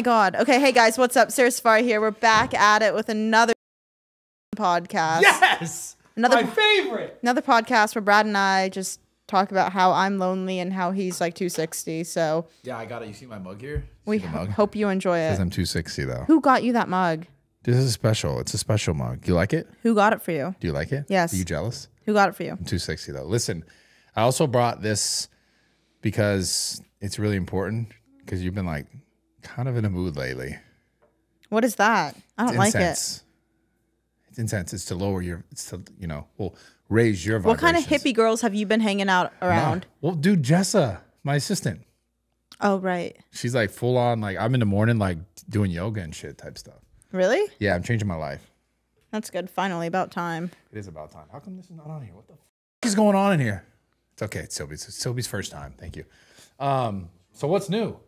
My god. Okay, hey guys, what's up? Sara Saffari here. We're back at it with another podcast. Yes. Another- my favorite. Another podcast where Brad and I just talk about how I'm lonely and how he's like 260. So Yeah, I got it. You see my mug here? we See the mug? hope you enjoy it. Because I'm 260 though. Who got you that mug? This is special. It's a special mug. You like it? Who got it for you? Do you like it? Yes. Are you jealous? Who got it for you? I'm 260 though. Listen, I also brought this because it's really important because you've been like kind of in a mood lately. What is that? I don't like it. It's intense. It's to lower your. It's to you know. Well, raise your. What kind of hippie girls have you been hanging out around? Well, dude, Jessa, my assistant. Oh, right. She's like full on. Like I'm in the morning, like doing yoga and shit type stuff. Really? Yeah, I'm changing my life. That's good. Finally, about time. It is about time. How come this is not on here? What the f- is going on in here? It's okay. It's Sylvie's. It's Sylvie's first time. Thank you. Um. So what's new?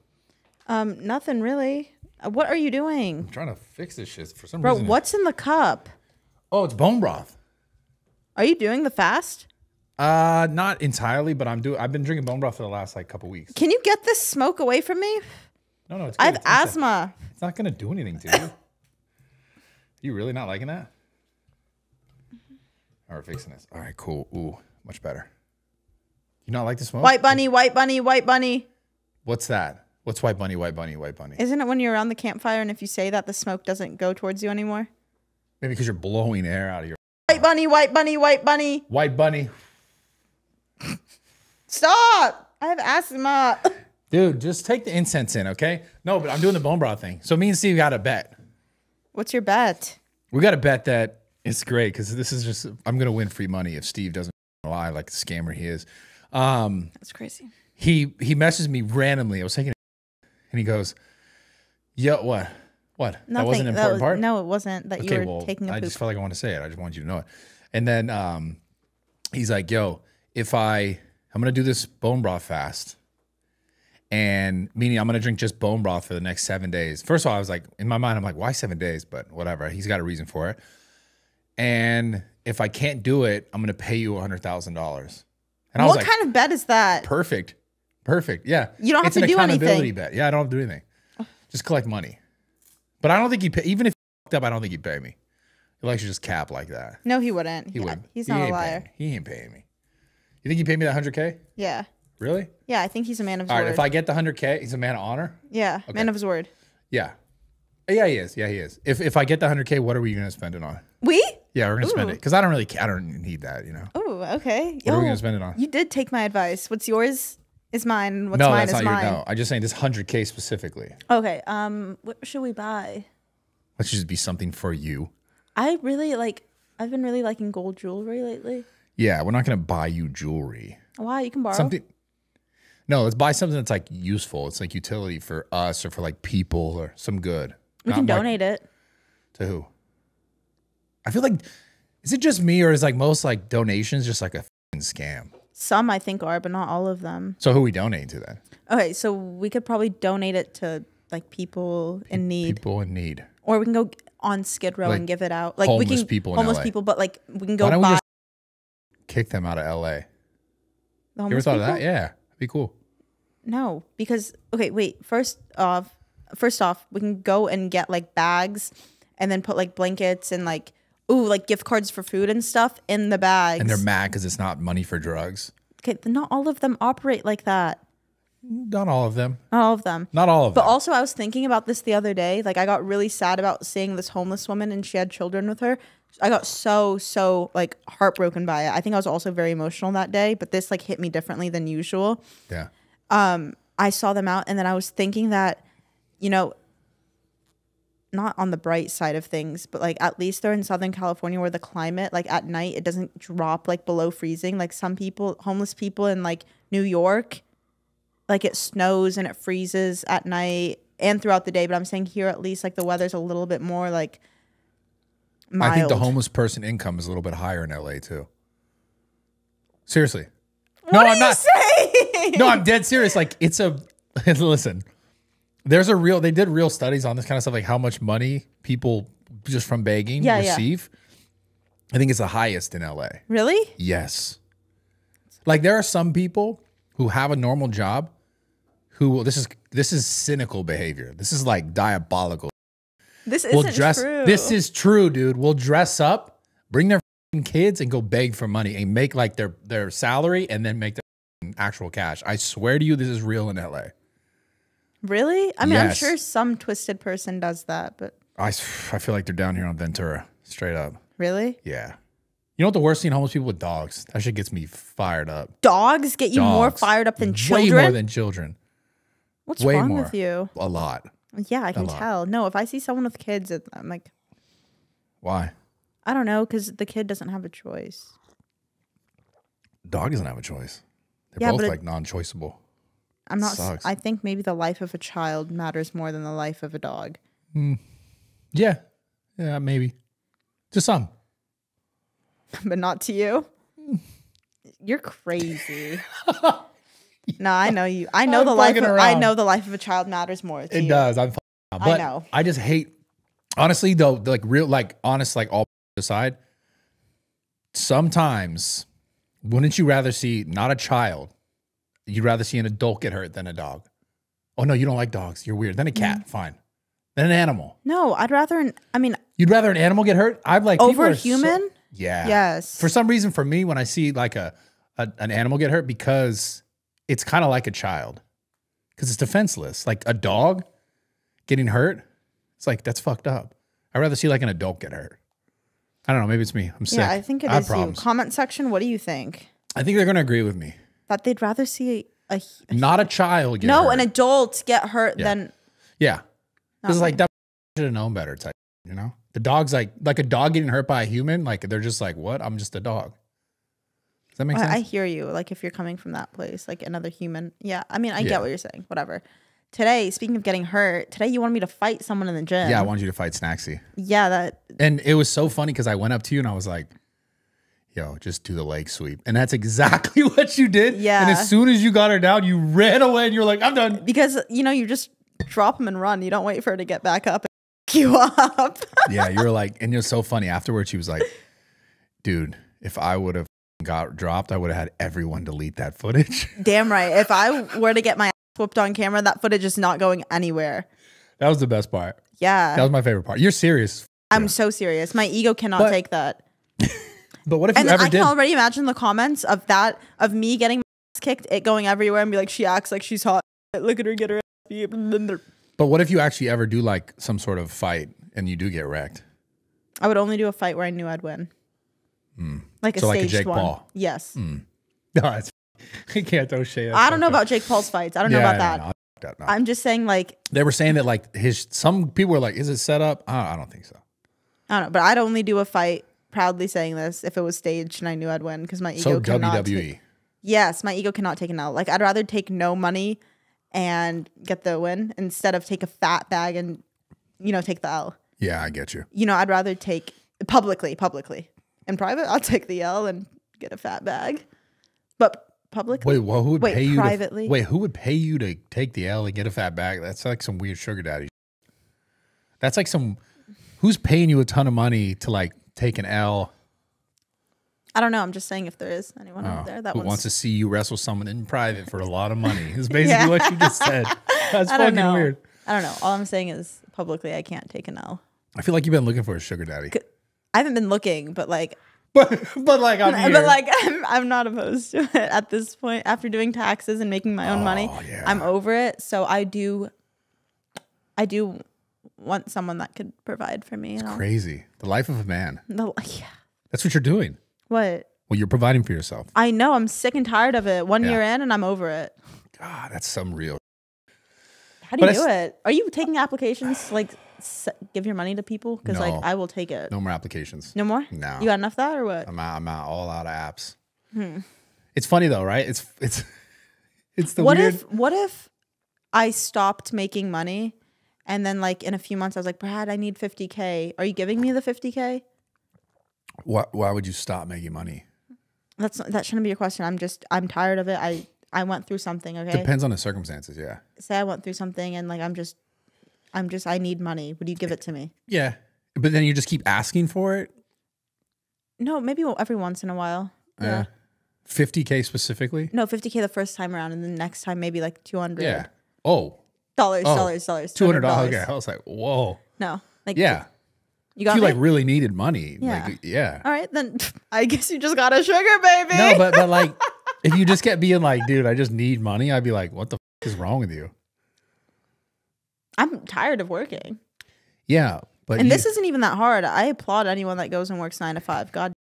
Um, nothing really. Uh, What are you doing? I'm trying to fix this shit for some reason. Bro, reason. what's in the cup? Oh, it's bone broth. Are you doing the fast? Uh, not entirely, but I'm doing. I've been drinking bone broth for the last like couple weeks. Can you get this smoke away from me? No, no, it's. I have It's inside. asthma. It's not gonna do anything to you. you really not liking that? All right, fixing this. All right, cool. Ooh, much better. You not like the smoke? White bunny, white bunny, white bunny. What's that? What's white bunny? White bunny? White bunny? Isn't it when you're around the campfire and if you say that, the smoke doesn't go towards you anymore? Maybe because you're blowing air out of your White bunny, white bunny, white bunny. white bunny. Stop! I have asthma. Dude, just take the incense in, okay? No, but I'm doing the bone broth thing. So me and Steve got a bet. What's your bet? We got a bet that it's great because this is just I'm gonna win free money if Steve doesn't lie like the scammer he is. Um, That's crazy. he he messaged me randomly. I was taking, a and he goes, "Yo, what, what? that wasn't an important was- part." No, it wasn't. That you okay, were well, taking a I poop. just felt like I want to say it. I just want you to know it. And then um, he's like, "Yo, if I I'm gonna do this bone broth fast, and meaning I'm gonna drink just bone broth for the next seven days." First of all, I was like, in my mind, I'm like, "Why seven days?" But whatever. He's got a reason for it. And if I can't do it, I'm gonna pay you a hundred thousand dollars. And I was what like, kind of bet is that? Perfect. Perfect. Yeah. You don't have it's to an do accountability anything. bet. Yeah, I don't have to do anything. Oh. Just collect money. But I don't think he pay even if he fucked up, I don't think he'd pay me. He likes to just cap like that. No, he wouldn't. He Yeah, would. He's He not a liar. He ain't paying me. You think he paid me that hundred K? Yeah. Really? Yeah, I think he's a man of his All right. word. If I get the hundred K, he's a man of honor. yeah, man of his word. Yeah. Yeah, he is. Yeah, he is. If if I get the hundred K, what are we gonna spend it on? We? Yeah, we're gonna spend it. Because I don't really I don't need that, you know. Oh, okay. What are we Oh, gonna spend it on? You did take my advice. What's yours is mine. What's no, mine that's is not mine. your no. I'm just saying this hundred K specifically. Okay. Um, what should we buy? Let's just be something for you. I really like. I've been really liking gold jewelry lately. Yeah, we're not gonna buy you jewelry. Why? You can borrow. Something. No, let's buy something that's like useful. It's like utility for us or for like people or some good. we Not can like- donate it. to who? I feel like is it just me or is like most like donations just like a fing scam? Some I think are, but not all of them. So who we donating to then? Okay, so we could probably donate it to like people in need, People in need. or we can go on Skid Row Like and give it out. Like we homeless can people in homeless LA. people, but like we can Why go don't buy we just kick them out of LA? the You ever thought people. of that? Yeah, that'd be cool. No, because okay, wait. First off, first off, we can go and get like bags, and then put like blankets and like ooh, like gift cards for food and stuff in the bags. And they're mad because it's not money for drugs. okay. Not all of them operate like that. Not all of them. Not all of them. Not all of But them. But also, I was thinking about this the other day. Like, I got really sad about seeing this homeless woman and she had children with her. I got so, so like heartbroken by it. I think I was also very emotional that day, but this like hit me differently than usual. yeah. Um, I saw them out and then I was thinking that, you know, not on the bright side of things, but like at least they're in Southern California where the climate, like at night, it doesn't drop like below freezing. Like some people, homeless people in like New York, like it snows and it freezes at night and throughout the day. But I'm saying here at least like the weather's a little bit more like mild. I think the homeless person income is a little bit higher in LA too. Seriously. What no, I'm not. saying? No, I'm dead serious. Like it's a listen. There's a real. They did real studies on this kind of stuff, like how much money people just from begging Yeah, yeah. receive. I think it's the highest in LA. Really? Yes. Like there are some people who have a normal job who will. This is this is cynical behavior. This is like diabolical. This isn't We'll dress. true. This is true, dude. We'll dress up, bring their kids, and go beg for money and make like their their salary, and then make their actual cash. I swear to you, this is real in LA. Really. I mean, I'm sure some twisted person does that, but I, I feel like they're down here on Ventura, straight up. really, Yeah. You know what the worst thing? Homeless people with dogs. That shit gets me fired up. dogs get you more fired up than children. Way more than children. What's way wrong more. with you? A lot. Yeah, I can tell. No, if I see someone with kids, I'm like, Why? I don't know, because the kid doesn't have a choice. Dog doesn't have a choice. They're Yeah, both like non-choiceable. I'm not. Sucks. I think maybe the life of a child matters more than the life of a dog. Hmm. Yeah. Yeah, maybe. To some. but not to you. You're crazy. no, I know you. I know I'm the life. Of, I know the life of a child matters more. To It you. does. I'm. But know. I just hate. Honestly, though, like real, like honest, like all aside. Sometimes, wouldn't you rather see not a child? You'd rather see an adult get hurt than a dog. Oh no, you don't like dogs. You're weird. Then a cat, mm. fine. Then an animal. No, I'd rather. An, I mean, You'd rather an animal get hurt? I'm like over a so- human. yeah. yes. For some reason, for me, when I see like a, a an animal get hurt, because it's kind of like a child, because it's defenseless. Like a dog getting hurt, it's like that's fucked up. I'd rather see like an adult get hurt. I don't know. Maybe it's me. I'm sick. yeah, I think it I is you. Comment section. What do you think? I think they're gonna agree with me. That they'd rather see a, a Not a child get no hurt. an adult get hurt Yeah. than yeah, because like that should have known better. Type, you know, the dog's like like a dog getting hurt by a human. Like they're just like, what? I'm just a dog. Does that make sense? I, hear you. Like if you're coming from that place, like another human. Yeah, I mean, I Yeah. get what you're saying. Whatever. Today, speaking of getting hurt, today you wanted me to fight someone in the gym. yeah, I wanted you to fight Snacksy. yeah. That And it was so funny because I went up to you and I was like, yo, just do the leg sweep. And that's exactly what you did. Yeah. And as soon as you got her down, you ran away and you're like, I'm done. because you know you just drop them and run. You don't wait for her to get back up and you up. yeah, you were like, and you're so funny. Afterwards, she was like, dude, if I would have got dropped, I would have had everyone delete that footage. Damn right. If I were to get my ass whooped on camera, that footage is not going anywhere. that was the best part. Yeah, That was my favorite part. You're serious. I'm so serious. My ego cannot But- take that. But what if And you ever I did? can already imagine the comments of that of me getting my ass kicked, it going everywhere, and be like, she acts like she's hot. Look at her get her. ass beat." but what if you actually ever do like some sort of fight and you do get wrecked? I would only do a fight where I knew I'd win. Like a Hmm. So like a Jake one. Paul. Yes. No, it's, I can't throw shade. I don't know about Jake Paul's fights. I don't know about that. that. I'm just saying, like, They were saying that like his some people were like, "Is it set up?" I I don't think so. I don't know, but I'd only do a fight. Proudly saying this if it was staged and I knew I'd win because my ego So cannot. WWE. yes, my ego cannot take an L. Like I'd rather take no money and get the win instead of take a fat bag and you know take the L. Yeah, I get you. You know, I'd rather take publicly, publicly. In private, I'll take the L and get a fat bag. But publicly, Wait, well, who would Wait, pay you? privately? To, wait, who would pay you to take the L and get a fat bag? That's like some weird sugar daddy. That's like some. Who's paying you a ton of money to like take an L? I don't know. I'm just saying if there is anyone out oh, there that Oh, wants, to see you wrestle someone in private for a lot of money? Is basically Yeah. what you just said. That's fucking know. weird. I don't know. All I'm saying is publicly, I can't take an L. I feel like you've been looking for a sugar daddy, I haven't been looking, but like but but like I'm here. But like I'm, I'm not opposed to it at this point. After doing taxes and making my own money, Oh, yeah. I'm over it. So I do, I do want someone that could provide for me. Know? crazy. The life of a man. The- yeah. That's what you're doing. What? Well, you're providing for yourself. I know. I'm sick and tired of it. One Yeah. year in, and I'm over it. God, that's some real. How do But you do it? Are you taking applications to like s- give your money to people? Because No. like I will take it. No more applications. No more. No. You got enough of that or what? I'm out. I'm out. All out of apps. Hmm. It's funny though, right? It's it's it's the what weird. if what if I stopped making money and then like in a few months I was like, Brad, I need 50k. Are you giving me the 50k? why, why would you stop making money? That's that shouldn't be your question. I'm just I'm tired of it. I I went through something. Okay, Depends on the circumstances. Yeah. say I went through something and like I'm just I'm just I need money. Would you give it to me? Yeah. But then you just keep asking for it. No, maybe every once in a while. Yeah. 50k specifically. No, 50k the first time around, and the next time maybe like 200. Yeah. Oh, Dollars, Oh, dollars, dollars. Two hundred dollars. $200. Okay, I was like, whoa. No. Like Yeah. You If got you me? like really needed money. Yeah. Like, yeah. All right, then I guess you just got a sugar baby. No, but but like if you just kept being like, dude, I just need money, I'd be like, what the f- is wrong with you? I'm tired of working. Yeah. But And you- this isn't even that hard. I applaud anyone that goes and works nine to five. God,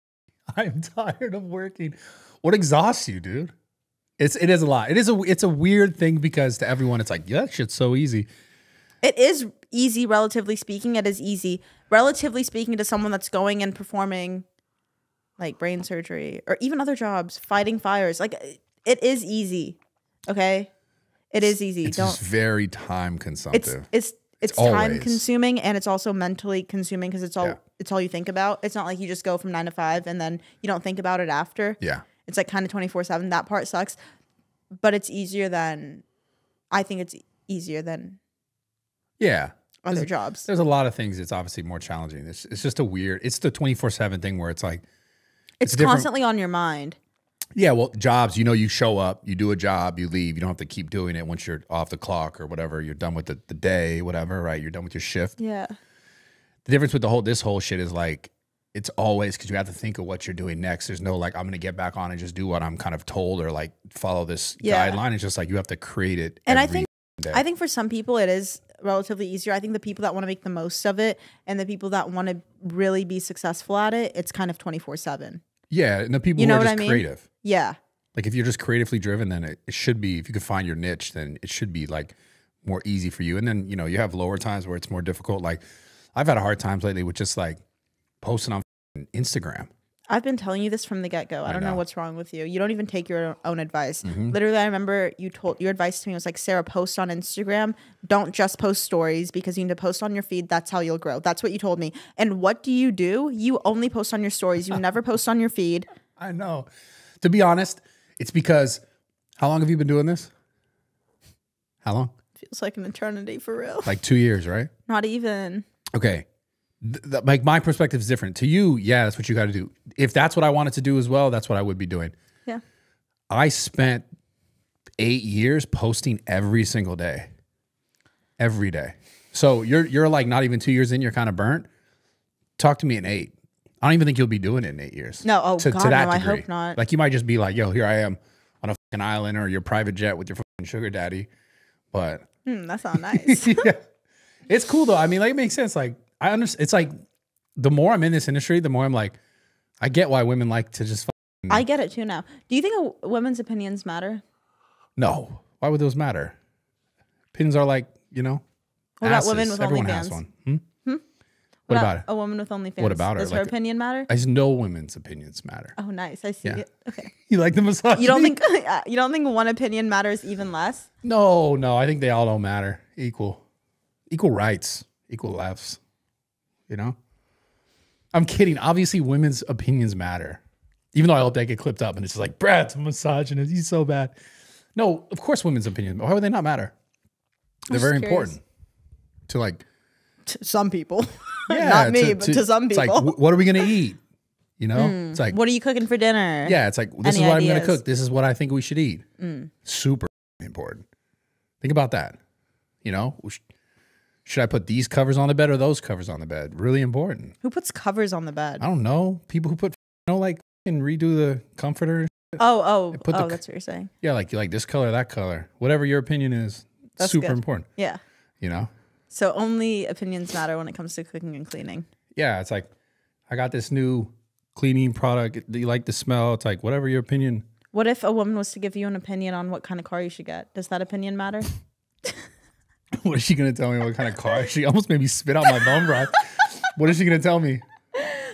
I'm tired of working. What exhausts you, dude? It's it is a lot. It is a it's a weird thing because to everyone it's like, yeah, that shit's so easy. it is easy, relatively speaking. It is easy, relatively speaking, to someone that's going and performing like brain surgery or even other jobs, fighting fires. Like it is easy. Okay, it is easy. It's Don't. very time It's consumptive. it's it's time always. consuming and it's also mentally consuming because it's all Yeah. it's all you think about. It's not like you just go from nine to five and then you don't think about it after. yeah. It's like kind of 24 7. That part sucks, but it's easier than, I think it's easier than Yeah. other There's- jobs. There's a lot of things it's obviously more challenging. It's it's just a weird it's the 24/7 thing where it's like It's, different- constantly on your mind. Yeah, well, jobs, you know, you show up, you do a job, you leave. You don't have to keep doing it once you're off the clock or whatever. You're done with the, the day, whatever, right? You're done with your shift. Yeah. The difference with the whole this whole shit is like it's always because you have to think of what you're doing next. There's no like I'm gonna get back on and just do what I'm kind of told or like follow this Yeah. guideline. It's just like you have to create it. And I think day. I think for some people it is relatively easier. I think the people that want to make the most of it and the people that want to really be successful at it, it's kind of 24 7. yeah, and the people You know who are what just I mean? creative. Yeah. Like if you're just creatively driven, then it, it should be. If you could find your niche, then it should be like more easy for you. And then you know you have lower times where it's more difficult. Like I've had a hard times lately with just like posting on Instagram. I've been telling you this from the get go. I, don't know. know. what's wrong with you. You don't even take your own advice. Mm-hmm. Literally, I remember you told your advice to me was like, Sara, post on Instagram. Don't just post stories because you need to post on your feed. That's how you'll grow. That's what you told me. And what do you do? You only post on your stories. You never post on your feed. I know. To be honest, it's because how long have you been doing this? How long? Feels like an eternity for real. Like two years, right? Not even. Okay. Th- like my perspective is different. To you, yeah, that's what you got to do. If that's what I wanted to do as well, that's what I would be doing. Yeah. I spent eight years posting every single day, every day. So you're you're like not even two years in, you're kind of burnt. Talk to me in eight. I don't even think you'll be doing it in eight years. No, oh, God, no, I hope not. Like you might just be like, "Yo, here I am on a fucking island or your private jet with your fucking sugar daddy." But Hmm, that sounds nice. yeah, it's cool though. I mean, like it makes sense. Like I understand. It's like the more I'm in this industry, the more I'm like, I get why women like to just. I get it too now. Do you think a women's opinions matter? No, why would those matter? Opinions are like you know. What about asses. women with Everyone has one. Hmm? What about it? a woman with OnlyFans? What about her? Does her Like- opinion matter? I just know women's opinions matter. Oh, nice. I see Yeah. it. Okay. You like the massage? You don't think you don't think one opinion matters even less? No, no. I think they all don't matter. Equal, equal rights, equal lefts. You know. I'm kidding. Obviously, women's opinions matter. Even though I hope they get clipped up and it's just like Brad's a misogynist. He's so bad. No, of course, women's opinions. Why would they not matter? They're very curious. important to like. To some people. Yeah, Not me, but to some It's like, what are we gonna eat? You know, it's like What are you cooking for dinner? Yeah, it's like this Any is what I'm? Mm. going to cook. This is what I think we should eat. Super important. Think about that. You know, should I put these covers on the bed or those covers on the bed? Really important. Who puts covers on the bed? I don't know. People who put you know like and redo the comforter. Oh, oh, put oh, that's what you're saying. Yeah, like you like this color, that color, whatever your opinion is. That's super good. important. Yeah. You know. So only opinions matter when it comes to cooking and cleaning. Yeah, it's like I got this new cleaning product. Do you like the smell? It's like whatever your opinion. What if a woman was to give you an opinion on what kind of car you should get? Does that opinion matter? What is she gonna tell me? What kind of car? She almost made me spit out my bone broth. What is she gonna tell me?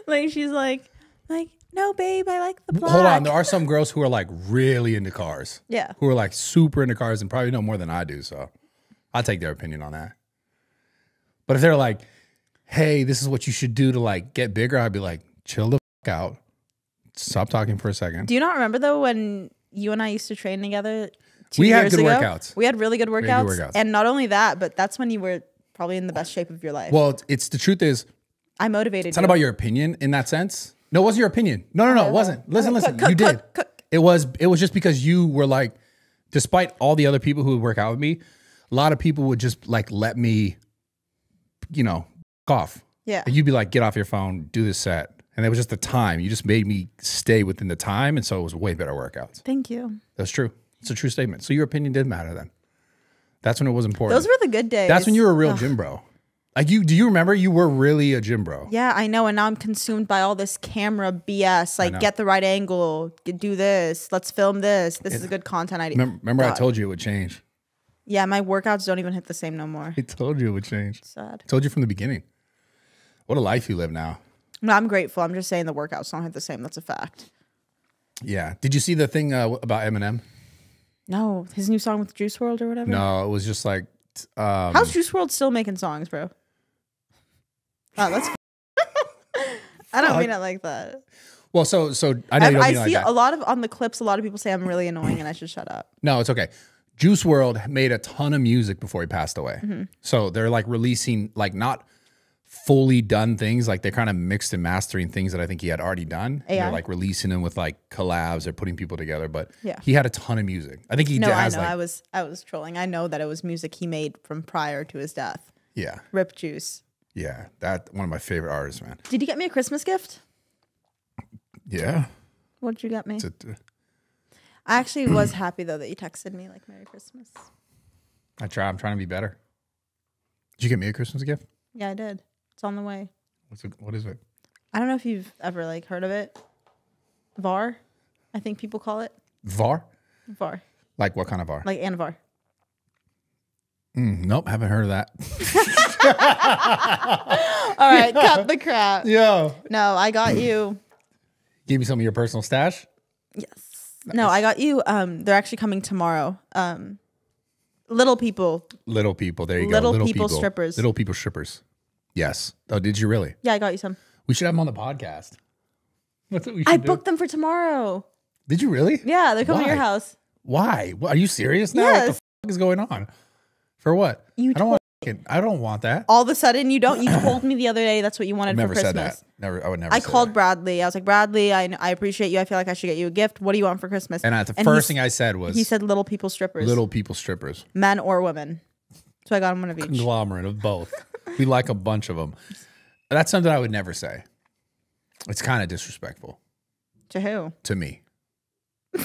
like she's like, like, no, babe, I like the black. Hold on, there are some girls who are like really into cars, yeah. who are like super into cars and probably know more than I do. So I'll take their opinion on that. But if they're like, hey, this is what you should do to like get bigger, I'd be like, chill the fuck out. Stop talking for a second. Do you not remember though when you and I used to train together? Two We had years good ago? workouts. We had really good had workouts. good workouts. And not only that, but that's when you were probably in the best shape of your life. Well, it's, it's the truth is, I motivated it's you. not about your opinion in that sense. No, it wasn't your opinion. No, no, no, it oh, wasn't. Listen, listen, cook, you cook, did. cook. It was it was just because you were like, despite all the other people who would work out with me, a lot of people would just like let me, you know, off. Yeah. And you'd be like, get off your phone, do this set. And it was just the time. You just made me stay within the time. And so it was way better workouts. Thank you. That's true. It's a true statement. So your opinion did matter then. That's when it was important. Those were the good days. That's when you were a real gym bro. Like you, do you remember you were really a gym bro? Yeah, I know. And now I'm consumed by all this camera BS. Like, get the right angle, do this, let's film this. This is a good content idea. Remember, remember I told you it would change. Yeah, my workouts don't even hit the same no more. I told you it would change. Sad. told you from the beginning. What a life you live now. No, I'm grateful. I'm just saying the workouts don't hit the same. That's a fact. Yeah. Did you see the thing uh, about Eminem? No, his new song with Juice WRLD or whatever. No, it was just like, um, How's Juice WRLD still making songs, bro? Oh, that's. I don't mean it like that. well, so so I know I, you don't I mean it see like that. a lot of on the clips. A lot of people say I'm really annoying and I should shut up. No, it's okay. Juice WRLD made a ton of music before he passed away. Mm-hmm. So they're like releasing like not fully done things, like they're kind of mixed and mastering things that I think he had already done. And AI? They're like releasing them with like collabs or putting people together. But Yeah. he had a ton of music. I think he No, I know. like I was I was trolling. I know that it was music he made from prior to his death. yeah, Rip Juice. yeah. That one of my favorite artists, man. Did you get me a Christmas gift? Yeah. What did you get me? It's a- I actually was happy though that you texted me like Merry Christmas. I try. I'm trying to be better. Did you get me a Christmas gift? Yeah, I did. It's on the way. What's it, what is it? I don't know if you've ever like heard of it. VAR, I think people call it VAR? VAR, Like what kind of VAR? like Anavar. Mm, nope, haven't heard of that. All right, cut the crap. Yo, No, I got you. give me some of your personal stash. Yes. No, I got you. Um, they're actually coming tomorrow. Um, little people. Little people. There you go. Little go. people strippers. Little people strippers. Yes. Oh, did you really? Yeah, I got you some. We should have them on the podcast. That's what we should I do. booked them for tomorrow. Did you really? Yeah, they're coming to your Why? house. Why? What, are you serious now? What Yes. the f- is going on? For what? You I don't want. fucking- I don't want that. All of a sudden, you don't. You told me the other day that's what you wanted i Never for said that. Never. I would never. I say called that. Bradley. I was like, Bradley, I, I appreciate you. I feel like I should get you a gift. What do you want for Christmas? And at the he first thing I said was he said little people strippers, little people strippers. men or women. So I got him one of each. Conglomerate of both. We like a bunch of them. That's something I would never say. It's kind of disrespectful To who? to me.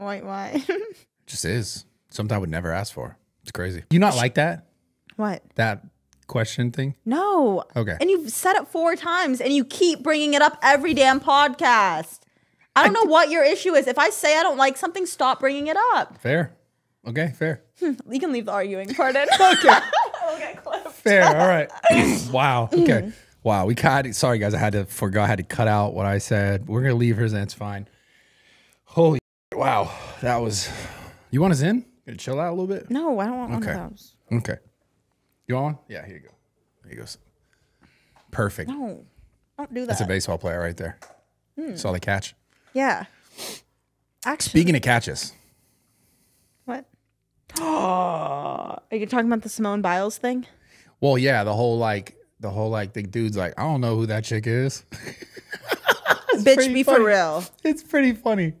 Wait, why? Just is. Something I would never ask for. It's crazy. You not like that? what? That question thing? No. Okay. And you've said it four times, and you keep bringing it up every damn podcast. I don't know what your issue is. If I say I don't like something, stop bringing it up. Fair. Okay, fair. Hmm, you can leave the arguing part in. Okay. Fair. All right. wow. Okay. Mm. Wow. We cut. Sorry, guys. I had to forgo. I had to cut out what I said. We're gonna leave hers, and it's fine. Holy. Wow. That was. You want us in? Gonna chill out a little bit. No, I don't want Okay. one of those. Okay. You want one? Yeah. Here you go. There you go. Perfect. No, don't do that. That's a baseball player right there. Hmm. Saw the catch. yeah. Actually, Speaking of catches, what? Are you talking about the Simone Biles thing? Well, yeah, the whole like the whole like the dude's like, I don't know who that chick is. Bitch, be funny. for real. It's pretty funny.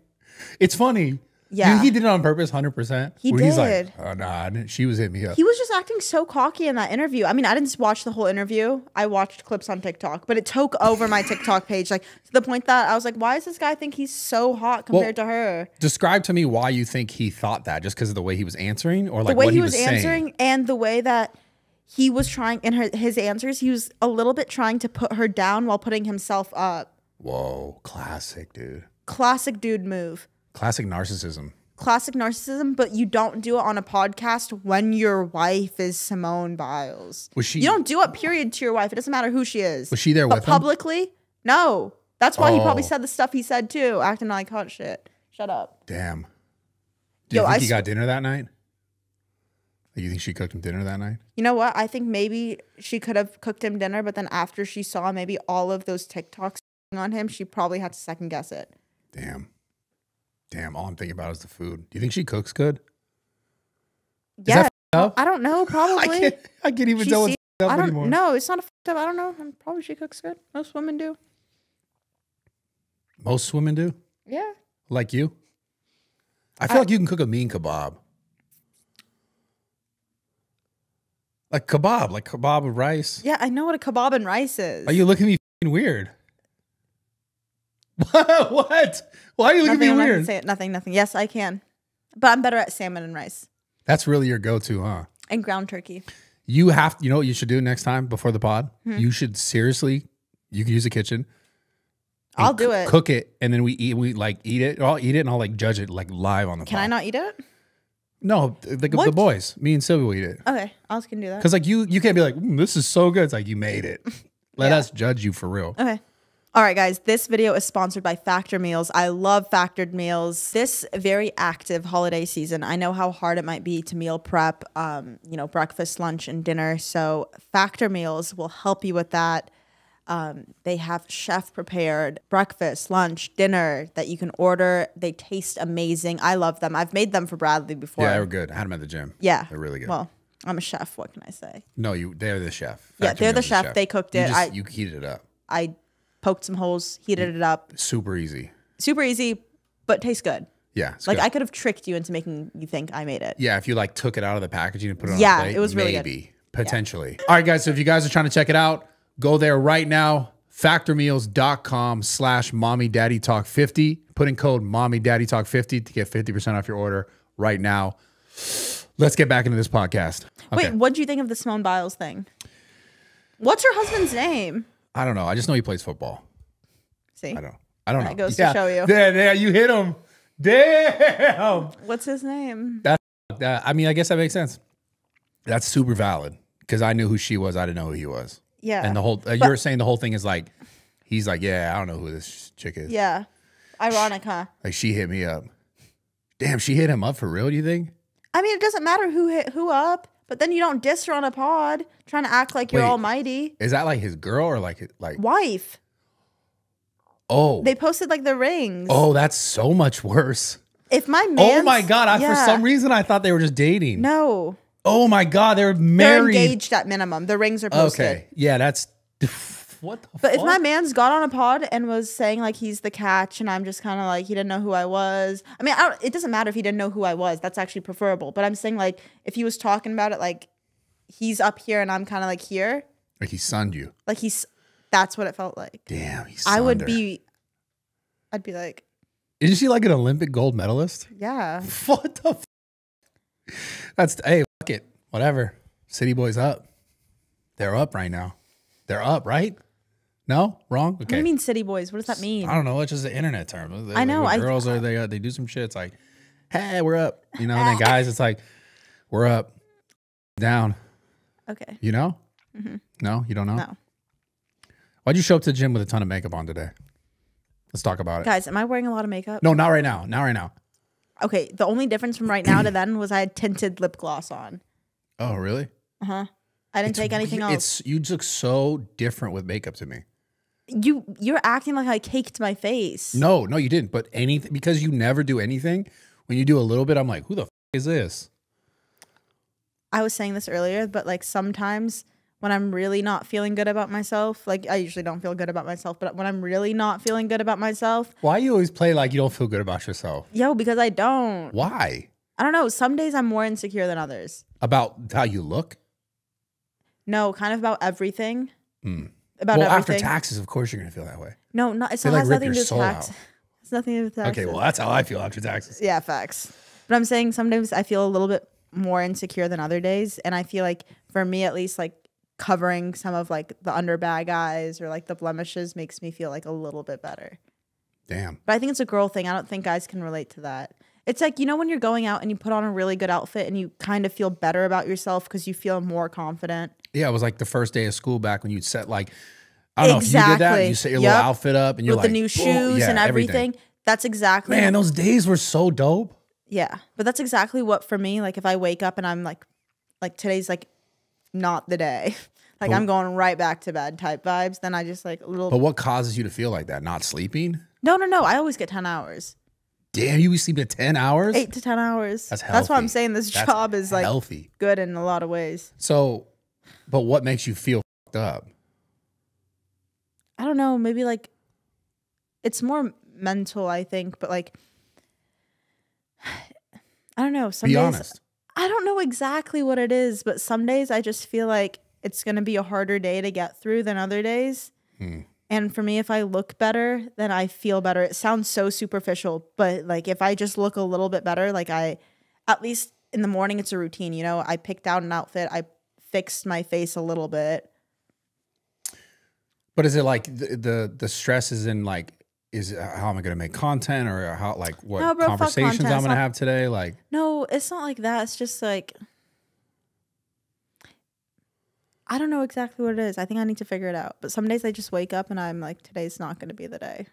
It's funny. Yeah. He, he did it on purpose, 100%. He where He's did. like, oh, nah, she was hitting me up. He was just acting so cocky in that interview. I mean, I didn't watch the whole interview. I watched clips on TikTok, but it took over my TikTok page, like to the point that I was like, "Why does this guy think he's so hot compared to her?" Describe to me why you think he thought that, just because of the way he was answering or like the way what he he was, was, answering and the way that he was trying in her, his answers, he was a little bit trying to put her down while putting himself up. Whoa, classic, dude. Classic dude move. Classic narcissism. Classic narcissism, but you don't do it on a podcast when your wife is Simone Biles. Was she- You don't do it, period, to your wife. It doesn't matter who she is. Was she there but with him? publicly? No. That's why he probably Oh. said the stuff he said too, acting like hot shit. Shut up. Damn. Do Yo, you think I he got dinner that night? Like, you think she cooked him dinner that night? You know what? I think maybe she could have cooked him dinner, but then after she saw maybe all of those TikToks on him, she probably had to second guess it. Damn. Damn. All I'm thinking about is the food. Do you think she cooks good? Yeah. I don't know. I Probably. can't, I can't even She tell what's up I don't anymore. know. It's not a fucked up. I don't know. Probably she cooks good. Most women do. Most women do? Yeah. Like you? I feel like you can cook a mean kebab. Like kebab, like kebab with rice. Yeah, I know what a kebab and rice is. Are you looking at me weird? What? What? Why are you looking nothing, at me weird? say it. Nothing, nothing. Yes, I can. But I'm better at salmon and rice That's really your go-to, huh? and ground turkey. You have, you know what you should do next time before the pod? Hmm. You should seriously, you can use the kitchen. I'll do it. Cook it, and then we eat. We like eat it. I'll eat it, and I'll like judge it like live on the. Can pod. I not eat it? No, the, boys, me and Sylvia will eat it. Okay, I can do that. Because like you, you can't be like, "Mm, this is so good. It's like you made it. Let Yeah. us judge you for real. Okay. All right, guys, this video is sponsored by Factor Meals. I love Factor Meals. This very active holiday season, I know how hard it might be to meal prep, um, you know, breakfast, lunch, and dinner. So, Factor Meals will help you with that. Um, they have chef prepared breakfast, lunch, dinner that you can order. They taste amazing. I love them. I've made them for Bradley before. Yeah, they were good. I had them at the gym. Yeah. they're really good. Well, I'm a chef. What can I say? no, you, they're the chef. Yeah, they're the Meals is chef. They cooked You it. just- I- you heated it up. I poked some holes, heated it up. Super easy. Super easy, but tastes good. Yeah, Like good. I could have tricked you into making you think I made it. Yeah, if you like took it out of the packaging and put it on Yeah, plate, it was really good. maybe, potentially. All right, guys. So if you guys are trying to check it out, go there right now. Factormeals.com slash mommy daddy talk 50. Put in code mommy daddy talk 50 to get 50% off your order right now. Let's get back into this podcast. Okay. Wait, what do you think of the Simone Biles thing? What's her husband's name? I don't know. I just know he plays football. See, I don't. I don't know. That goes to show you. There, there. You hit him. Damn. what's his name? That, uh, I mean, I guess that makes sense. That's super valid because I knew who she was. I didn't know who he was. Yeah, And the whole uh, you were saying the whole thing is like, he's like, yeah, I don't know who this chick is. yeah, ironic, huh? Like she hit me up. Damn, she hit him up for real. Do you think? I mean, it doesn't matter who hit who up, but then you don't diss her on a pod, trying to act like you're Wait. almighty. Is that like his girl or like like? Wife. Oh, They posted like the rings. oh, that's so much worse. If my man, oh my god! I, For some reason, I thought they were just dating. no, Oh my god, they're married. they're engaged at minimum. The rings are posted. Okay, yeah, that's what the. But if my man's got on a pod and was saying like he's the catch, and I'm just kind of like he didn't know who I was. I mean, I don't, it doesn't matter if he didn't know who I was. That's actually preferable. But I'm saying like if he was talking about it like he's up here and I'm kind of like here, like he sunned you. like he's that's what it felt like. Damn, he. I would her. be, I'd be like, Isn't she like an Olympic gold medalist? yeah, What the? F- That's hey, fuck it, whatever. City boys up. They're up right now. They're up, right? No, wrong. What do you mean city boys? What does that mean? I don't know. It's just an internet term. They- I know, I- girls are they uh, they do some shit. It's like, hey, we're up. You know. And then guys, it's like, we're up, down. Okay, You know? No, you don't know. No, Why'd you show up to the gym with a ton of makeup on today? Let's talk about it. guys, am I wearing a lot of makeup? No, not right now. Not right now. Okay, the only difference from right now to then was I had tinted lip gloss on. Oh, really? Uh huh. I didn't take anything else. It's you look so different with makeup to me. You you're acting like I caked my face. No, no, you didn't. But anything because you never do anything. When you do a little bit, I'm like, who the f- is this? I was saying this earlier, but like sometimes when I'm really not feeling good about myself, like I usually don't feel good about myself, but when I'm really not feeling good about myself, Why you always play like you don't feel good about yourself? yo, because I don't. Why? I don't know. Some days I'm more insecure than others. About how you look? No, kind of about everything. Mm. About well, everything. after taxes, of course you're gonna feel that way. no, no, it They like has nothing to do with soul tax. out. It's nothing to do with tax. Okay, well that's how I feel after taxes. yeah, facts. But I'm saying sometimes I feel a little bit more insecure than other days, and I feel like for me at least, like covering some of like the underbag eyes or like the blemishes makes me feel like a little bit better. Damn. But I think it's a girl thing. I don't think guys can relate to that. It's like you know when you're going out and you put on a really good outfit and you kind of feel better about yourself because you feel more confident. Yeah, it was like the first day of school back when you'd set like I don't know if you did that. Exactly. You set your Yep. little outfit up and you're with like the new shoes yeah, and everything. That's exactly Man, those days were so dope. Yeah, but that's exactly what for me. Like if I wake up and I'm like, like today's like not the day. Like I'm going right back to bed type vibes. Then I just like a little. But what causes you to feel like that? Not sleeping? no, no, no. I always get ten hours, Damn, you sleep at 10 hours? eight to ten hours. That's healthy. That's why I'm saying this That's job is like healthy. good in a lot of ways. So, but what makes you feel fucked up? I don't know. Maybe like it's more mental. I think, but like I don't know. Some Be days honest. I don't know exactly what it is, but some days I just feel like it's going to be a harder day to get through than other days. Hmm. And for me, if I look better, then I feel better. It sounds so superficial, but like if I just look a little bit better, like I, at least in the morning, it's a routine. You know, I picked out an outfit, I fixed my face a little bit. But is it like the the, the stress is in like is it how am I going to make content or how like what No, bro, conversations. I'm going to have today? Like No, it's not like that. It's just like I don't know exactly what it is. I think I need to figure it out. But some days I just wake up and I'm like, today's not going to be the day.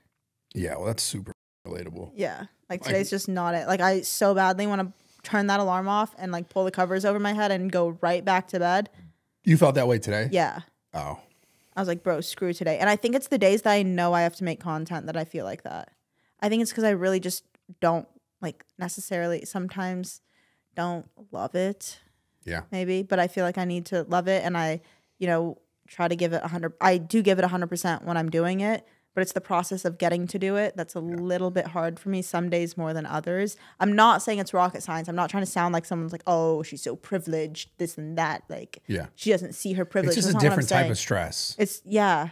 yeah, well that's super relatable. Yeah, like Like- today's just not it. Like I so badly want to turn that alarm off and like pull the covers over my head and go right back to bed. You felt that way today? Yeah. Oh. I was like, bro, screw today. And I think it's the days that I know I have to make content that I feel like that. I think it's because I really just don't like necessarily sometimes don't love it, Yeah. maybe, but I feel like I need to love it. And I, you know, try to give it a hundred. I do give it a hundred percent when I'm doing it, but it's the process of getting to do it that's a little bit hard for me. Some days more than others. I'm not saying it's rocket science. I'm not trying to sound like someone's like, oh, she's so privileged, this and that. Like, Yeah. she doesn't see her privilege. It's just That's a not what I'm different type saying. of stress. It's yeah.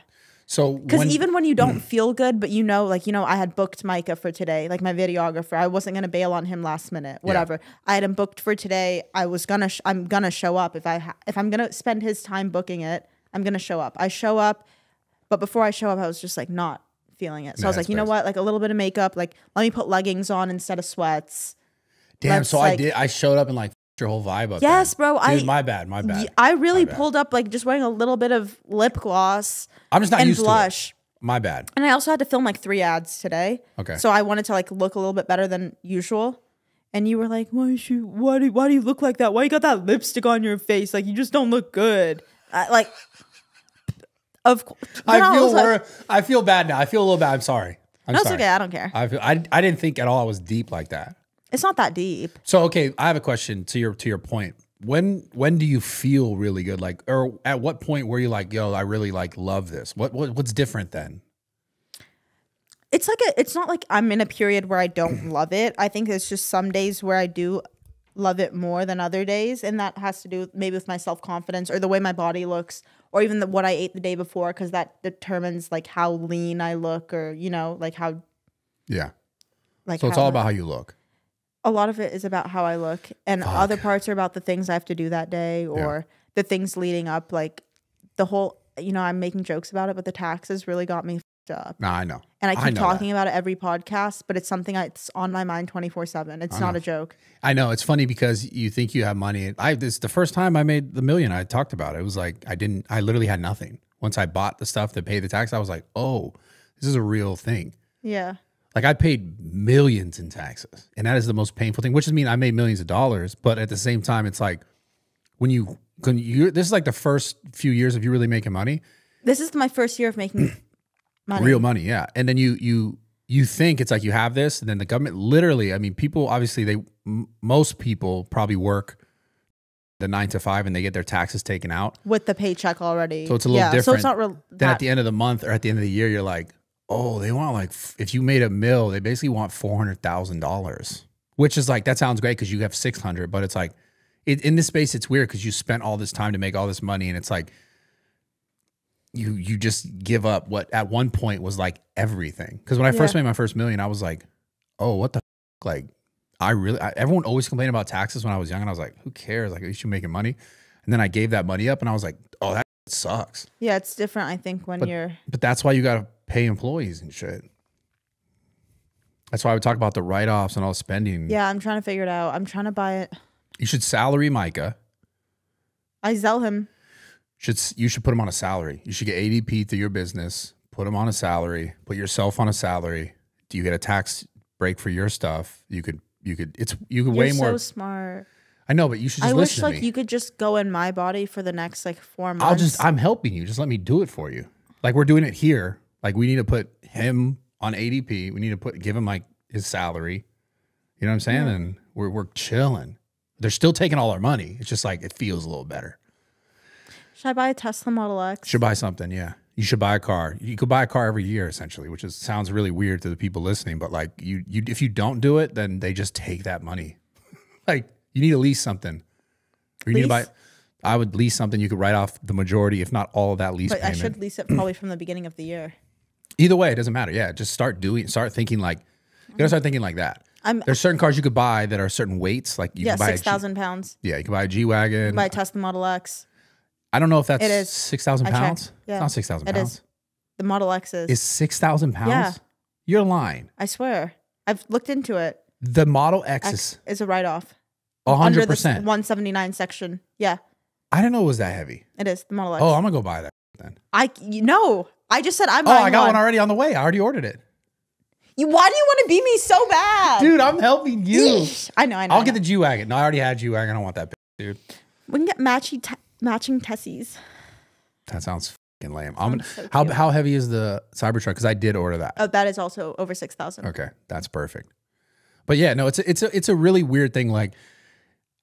So Because even when you don't feel good, but you know, like you know, I had booked Micah for today, like my videographer. I wasn't gonna bail on him last minute, whatever. I had him booked for today. I was gonna, sh- I'm gonna show up if I ha- if I'm gonna spend his time booking it. I'm gonna show up. I show up, but before I show up, I was just like not feeling it. So I was like, you know what, like a little bit of makeup, like let me put leggings on instead of sweats. damn, let's, so I did I showed up and like your whole vibe up. Yes, then. bro, I- my bad, my bad. I really bad. pulled up like just wearing a little bit of lip gloss I'm just not and used blush. to it. My bad. And I also had to film like three ads today. Okay. So I wanted to like look a little bit better than usual. And you were like, "Why is you? Why do? Why do you look like that? Why you got that lipstick on your face? Like you just don't look good." I, like, of course, I feel wor- I feel bad now. I feel a little bad. I'm sorry. I'm No, it's okay. I don't care. I feel I, I didn't think at all I was deep like that. It's not that deep. So okay, I have a question to your to your point. When when do you feel really good? Like or at what point were you like, yo, I really like love this? What, what what's different then? It's like a. It's not like I'm in a period where I don't love it. I think it's just some days where I do love it more than other days, and that has to do with, maybe with my self confidence or the way my body looks, or even the, what I ate the day before, because that determines like how lean I look, or you know, like how Yeah. like. So it's all about how you look. A lot of it is about how I look, and other parts are about the things I have to do that day or the things leading up. Like the whole, you know, I'm making jokes about it, but the taxes really got me fed up, Nah, I know. and I keep know talking about it every podcast. But it's something that's on my mind 24 seven. It's not a joke. I know it's funny because you think you have money. I this the first time I made the million. I talked about it. It was like I didn't. I literally had nothing. Once I bought the stuff to pay the tax, I was like, oh, this is a real thing. Yeah, Like I paid millions in taxes, and that is the most painful thing. Which does mean I made millions of dollars, but at the same time, it's like when you when you this is like the first few years of you really making money, this is my first year of making money. real money, yeah. And then you you you think it's like you have this, and then the government literally. I mean, people obviously they m- most people probably work the nine to five and they get their taxes taken out. with the paycheck already. So it's a little yeah, So it's not real. Then at the end of the month or at the end of the year, you're like, oh, they want like if you made a mill, they basically want four hundred thousand dollars, which is like that sounds great because you have six hundred, but it's like it, in this space it's weird because you spent all this time to make all this money, and it's like you you just give up what at one point was like everything. Because when I first made my first million, I was like, oh, what the f-? like. I really, I, everyone always complained about taxes when I was young, and I was like, who cares? Like, at least you're making money. And then I gave that money up, and I was like, oh, that sucks. yeah, it's different. I think when you're But that's why you got to pay employees and shit. That's why I would talk about the write offs and all the spending. yeah, I'm trying to figure it out. I'm trying to buy it. You should salary Micah. I sell him. Should you should put him on a salary? You should get ADP through your business. Put him on a salary. Put yourself on a salary. Do you get a tax break for your stuff? You could. You could. It's you could You're way so more. smart. I know, but you should just I wish like you could just go in my body for the next like four months. I'll just. I'm helping you. Just let me do it for you. Like we're doing it here. Like we need to put him on ADP. We need to put give him like his salary. You know what I'm saying? And we're we're chilling. They're still taking all our money. It's just like it feels a little better. Should I buy a Tesla Model X? Should buy something, yeah. You should buy a car. You could buy a car every year, essentially, which is sounds really weird to the people listening. But like you, you, if you don't do it, then they just take that money. like You need to lease something. Or you need to buy. I would lease something. You could write off the majority, if not all of that lease But I should lease it probably from the beginning of the year. Either way, it doesn't matter. Yeah, just start doing. Start thinking like. You gotta start thinking like that. I'm There's certain cars you could buy that are certain weights. Like you yeah, can buy six a G- thousand pounds. Yeah, you can buy a G wagon. Buy a Tesla Model X. I don't know if that's It is. six thousand I checked. pounds. Yeah, It's not six thousand it pounds. is. The Model X is. Is six thousand pounds? Yeah. You're lying. I swear. I've looked into it. The Model X, X is is a write off. hundred percent. One seventy nine section. Yeah, I didn't know it was that heavy. it is the Model X. Oh, I'm gonna go buy that then. I you know. I just said I'm. Oh, I got one one already on the way. I already ordered it. You, why do you want to be me so bad, Dude, I'm helping you. I know. I know. I'll I get the G wagon. No, I already had G wagon. I don't want that, dude. We can get matchy matching Tessies. That sounds fucking lame. I'm gonna, so how how heavy is the Cybertruck? Because I did order that. Oh, that is also over six thousand. Okay, that's perfect. But yeah, no, it's a, it's a it's a really weird thing. Like,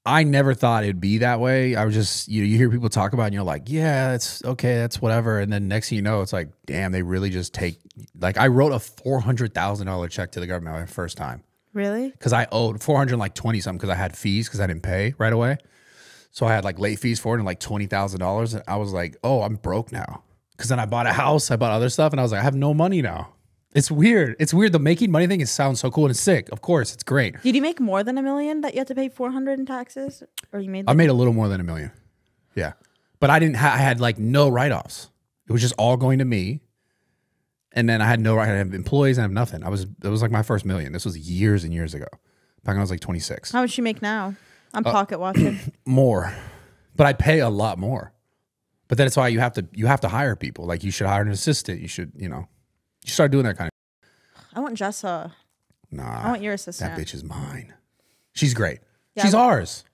I never thought it'd be that way. I was just you know you hear people talk about it and you're like, yeah, it's okay, that's whatever. And then next thing you know, it's like, damn, they really just take. Like, I wrote a four hundred thousand dollar check to the government my first time Really? because I owed four hundred like twenty something because I had fees because I didn't pay right away. So I had like late fees for it and like twenty thousand dollars. And I was like, oh, I'm broke now. Because then I bought a house, I bought other stuff, and I was like, I have no money now. It's weird. It's weird. The making money thing is sounds so cool and sick. Of course, it's great. Did you make more than a million that you had to pay four hundred in taxes, or you made? I made a little more than a million. Yeah, but I didn't. Ha- I had like no write offs. It was just all going to me. And then I had no right. I have employees. I have nothing. I was. It was like my first million. This was years and years ago. Back when I was like twenty six. How much you make now? I'm Uh, pocket watching. more but i pay a lot more but that's why you have to you have to hire people like you should hire an assistant you should you know you start doing that kind of. I want Jessa. of I want your assistant. that bitch is mine. She's great. Yeah, she's ours.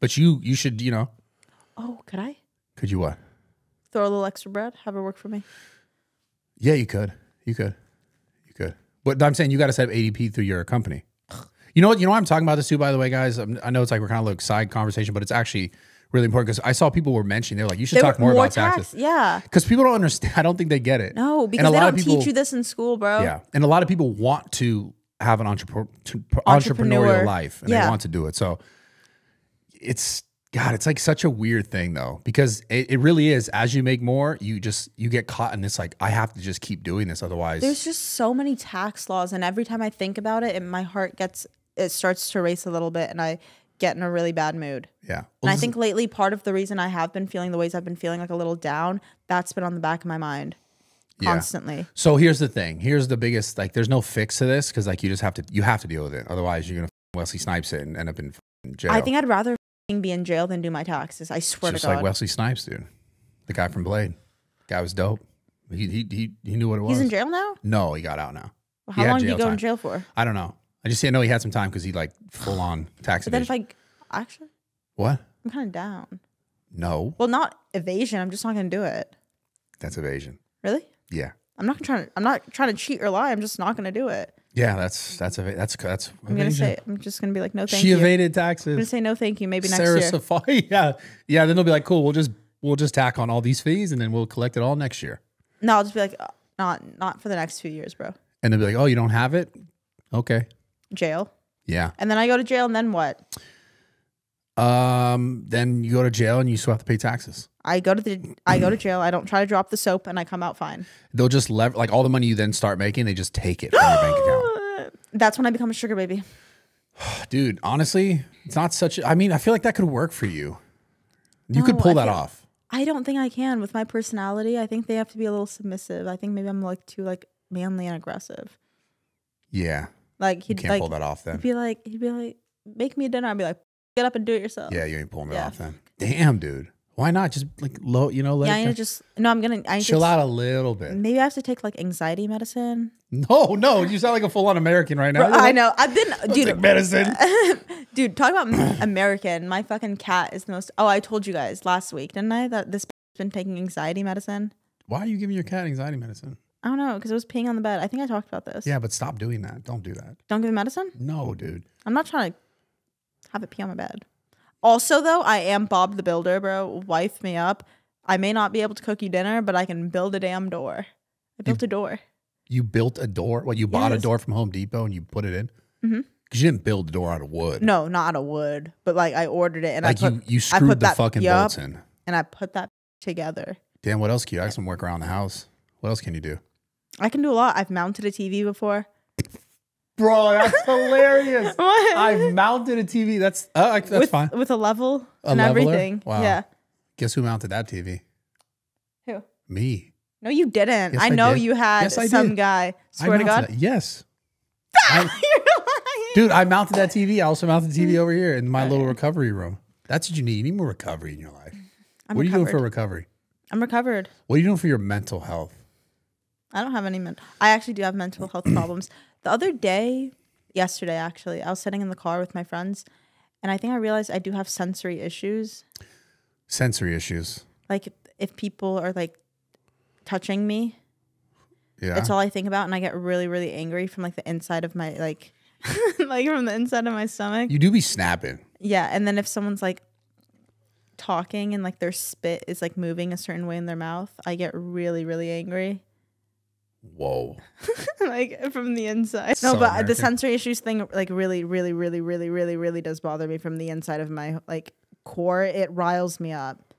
But you you should you know. Oh, could I? Could you what? Throw a little extra bread? Have her work for me. yeah you could. You could. You could. But i'm saying you got to set up adp through your company. You know what you know what i'm talking about this too by the way guys? I know it's like we're kind of like side conversation but it's actually really important because i saw people were mentioning they're like you should talk were- more, about tax. taxes Yeah. because people don't understand i don't think they get it No, And because a they lot don't of people- teach you this in school, bro. Yeah, and a lot of people want to have an entrepreneur, entrepreneurial life, and they want to do it. So it's God, it's like such a weird thing though, because it, it really is. As you make more, you just you get caught in this like I have to just keep doing this, otherwise. There's just so many tax laws, and every time I think about it, it my heart gets it starts to race a little bit, and I get in a really bad mood. yeah, And I think lately, part of the reason I have been feeling the ways I've been feeling like a little down, that's been on the back of my mind Yeah. constantly. So here's the thing. Here's the biggest like. There's no fix to this because like you just have to you have to deal with it. Otherwise, you're gonna Wesley Snipes it and end up in jail. I think I'd rather be in jail than do my taxes. I swear just to God. like Wesley Snipes, dude, the guy from Blade. Guy was dope. He he he, he knew what it was. He's in jail now. No, he got out now. Well, how long did you go in jail for? I don't know. I just say I know he had some time because he like full on tax But then if evasion. I actually, what? I'm kind of down. No, Well, not evasion. I'm just not gonna do it. that's evasion. Really? Yeah, I'm not trying to. I'm not trying to cheat or lie. I'm just not gonna do it. yeah. That's that's eva- that's that's. I'm gonna evasion. say. I'm just gonna be like, no, thank you. she you. evaded I'm gonna taxes. say no, thank you. Maybe next year. Sara year. Saffari. Yeah, yeah. Then they'll be like, cool. We'll just we'll just tack on all these fees and then we'll collect it all next year. no, I'll just be like, uh, not not for the next few years, bro. And they'll be like, oh, you don't have it? Okay. Jail, Yeah. and then I go to jail, and then what? Um. Then you go to jail and you still have to pay taxes. I go to the. I go to jail. I don't try to drop the soap, and I come out fine. They'll just lever like all the money you then start making. They just take it from your bank account. That's when I become a sugar baby. Dude, honestly, it's not such. A, I mean, I feel like that could work for you. You could pull I that off. I don't think I can with my personality. I think they have to be a little submissive. I think maybe I'm like too like manly and aggressive. Yeah, Like he'd can't like pull that off then. he'd be like he'd be like make me a dinner. I'd be like get up and do it yourself. Yeah, you ain't pulling it off then. Damn, dude. Why not just like low? You know, let yeah. I need to just no. I'm gonna. I chill to, out a little bit. Maybe I have to take like anxiety medicine. No, no, you sound like a full on American right now. You're I know. I've been "I'll dude. medicine. dude, talk about American. My fucking cat is the most. Oh, I told you guys last week, didn't I? That this has been taking anxiety medicine. Why are you giving your cat anxiety medicine? I don't know because it was peeing on the bed. I think I talked about this. Yeah, but stop doing that. Don't do that. Don't give it medicine. No, dude. I'm not trying to have it pee on my bed. Also, though, I am Bob the Builder, bro. Wife me up. I may not be able to cook you dinner, but I can build a damn door. I built a door. You built a door. What you bought a door from Home Depot and you put it in. Mm-hmm. Because you didn't build the door out of wood. No, not out of wood, but like I ordered it and like I put you, you I screwed put the that- fucking yup. bolts in. and I put that together. Damn, what else can you? I got some work around the house. What else can you do? I can do a lot. I've mounted a TV before. Bro, that's hilarious. What? I've mounted a TV. That's uh, that's with, fine. With a level A and leveler? everything. Wow. Yeah. Guess who mounted that TV? Who? Me. No, you didn't. Yes, I I know did. you had Yes, some did. guy. I Swear to God. that- Yes. You're lying. Dude, I mounted that TV. I also mounted the TV over here in my little recovery room. That's what you need. You need more recovery in your life. I'm what are you doing for recovery? I'm recovered. What are you doing for your mental health? I don't have any mental. I actually do have mental health problems. The other day, yesterday actually, I was sitting in the car with my friends, and I think I realized I do have sensory issues. Sensory issues. Like if people are like touching me, Yeah. that's all I think about, and I get really, really angry from like the inside of my like, like from the inside of my stomach. you do be snapping. Yeah, and then if someone's like talking and like their spit is like moving a certain way in their mouth, I get really, really angry. Whoa. like from the inside. So no, but American. the sensory issues thing like really, really, really, really, really, really does bother me from the inside of my like core. It riles me up.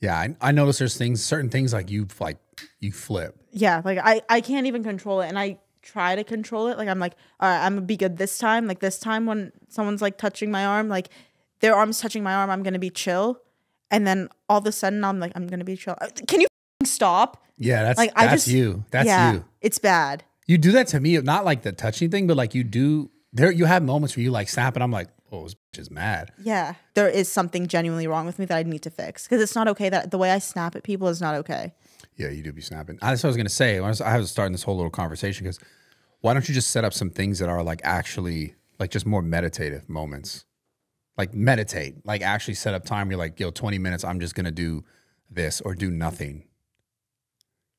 Yeah, I, I notice there's things, certain things like you like you flip. Yeah, like I I can't even control it, and I try to control it. Like I'm like, all right, I'm gonna be good this time. Like this time when someone's like touching my arm, like their arms touching my arm, I'm gonna be chill. And then all of a sudden, I'm like, I'm gonna be chill. Uh, Can you stop? Yeah, that's Like I that's just you. That's yeah, you. It's bad. You do that to me, not like the touching thing, but like you do there you have moments where you like snap and I'm like, oh, this bitch is mad. Yeah, there is something genuinely wrong with me that I need to fix because it's not okay that the way I snap at people is not okay. Yeah, you do be snapping. That's what I was gonna say. I was, I was starting this whole little conversation because why don't you just set up some things that are like actually like just more meditative moments? Like meditate, like actually set up time. You're like, yo, 20 minutes. I'm just gonna do this or do nothing.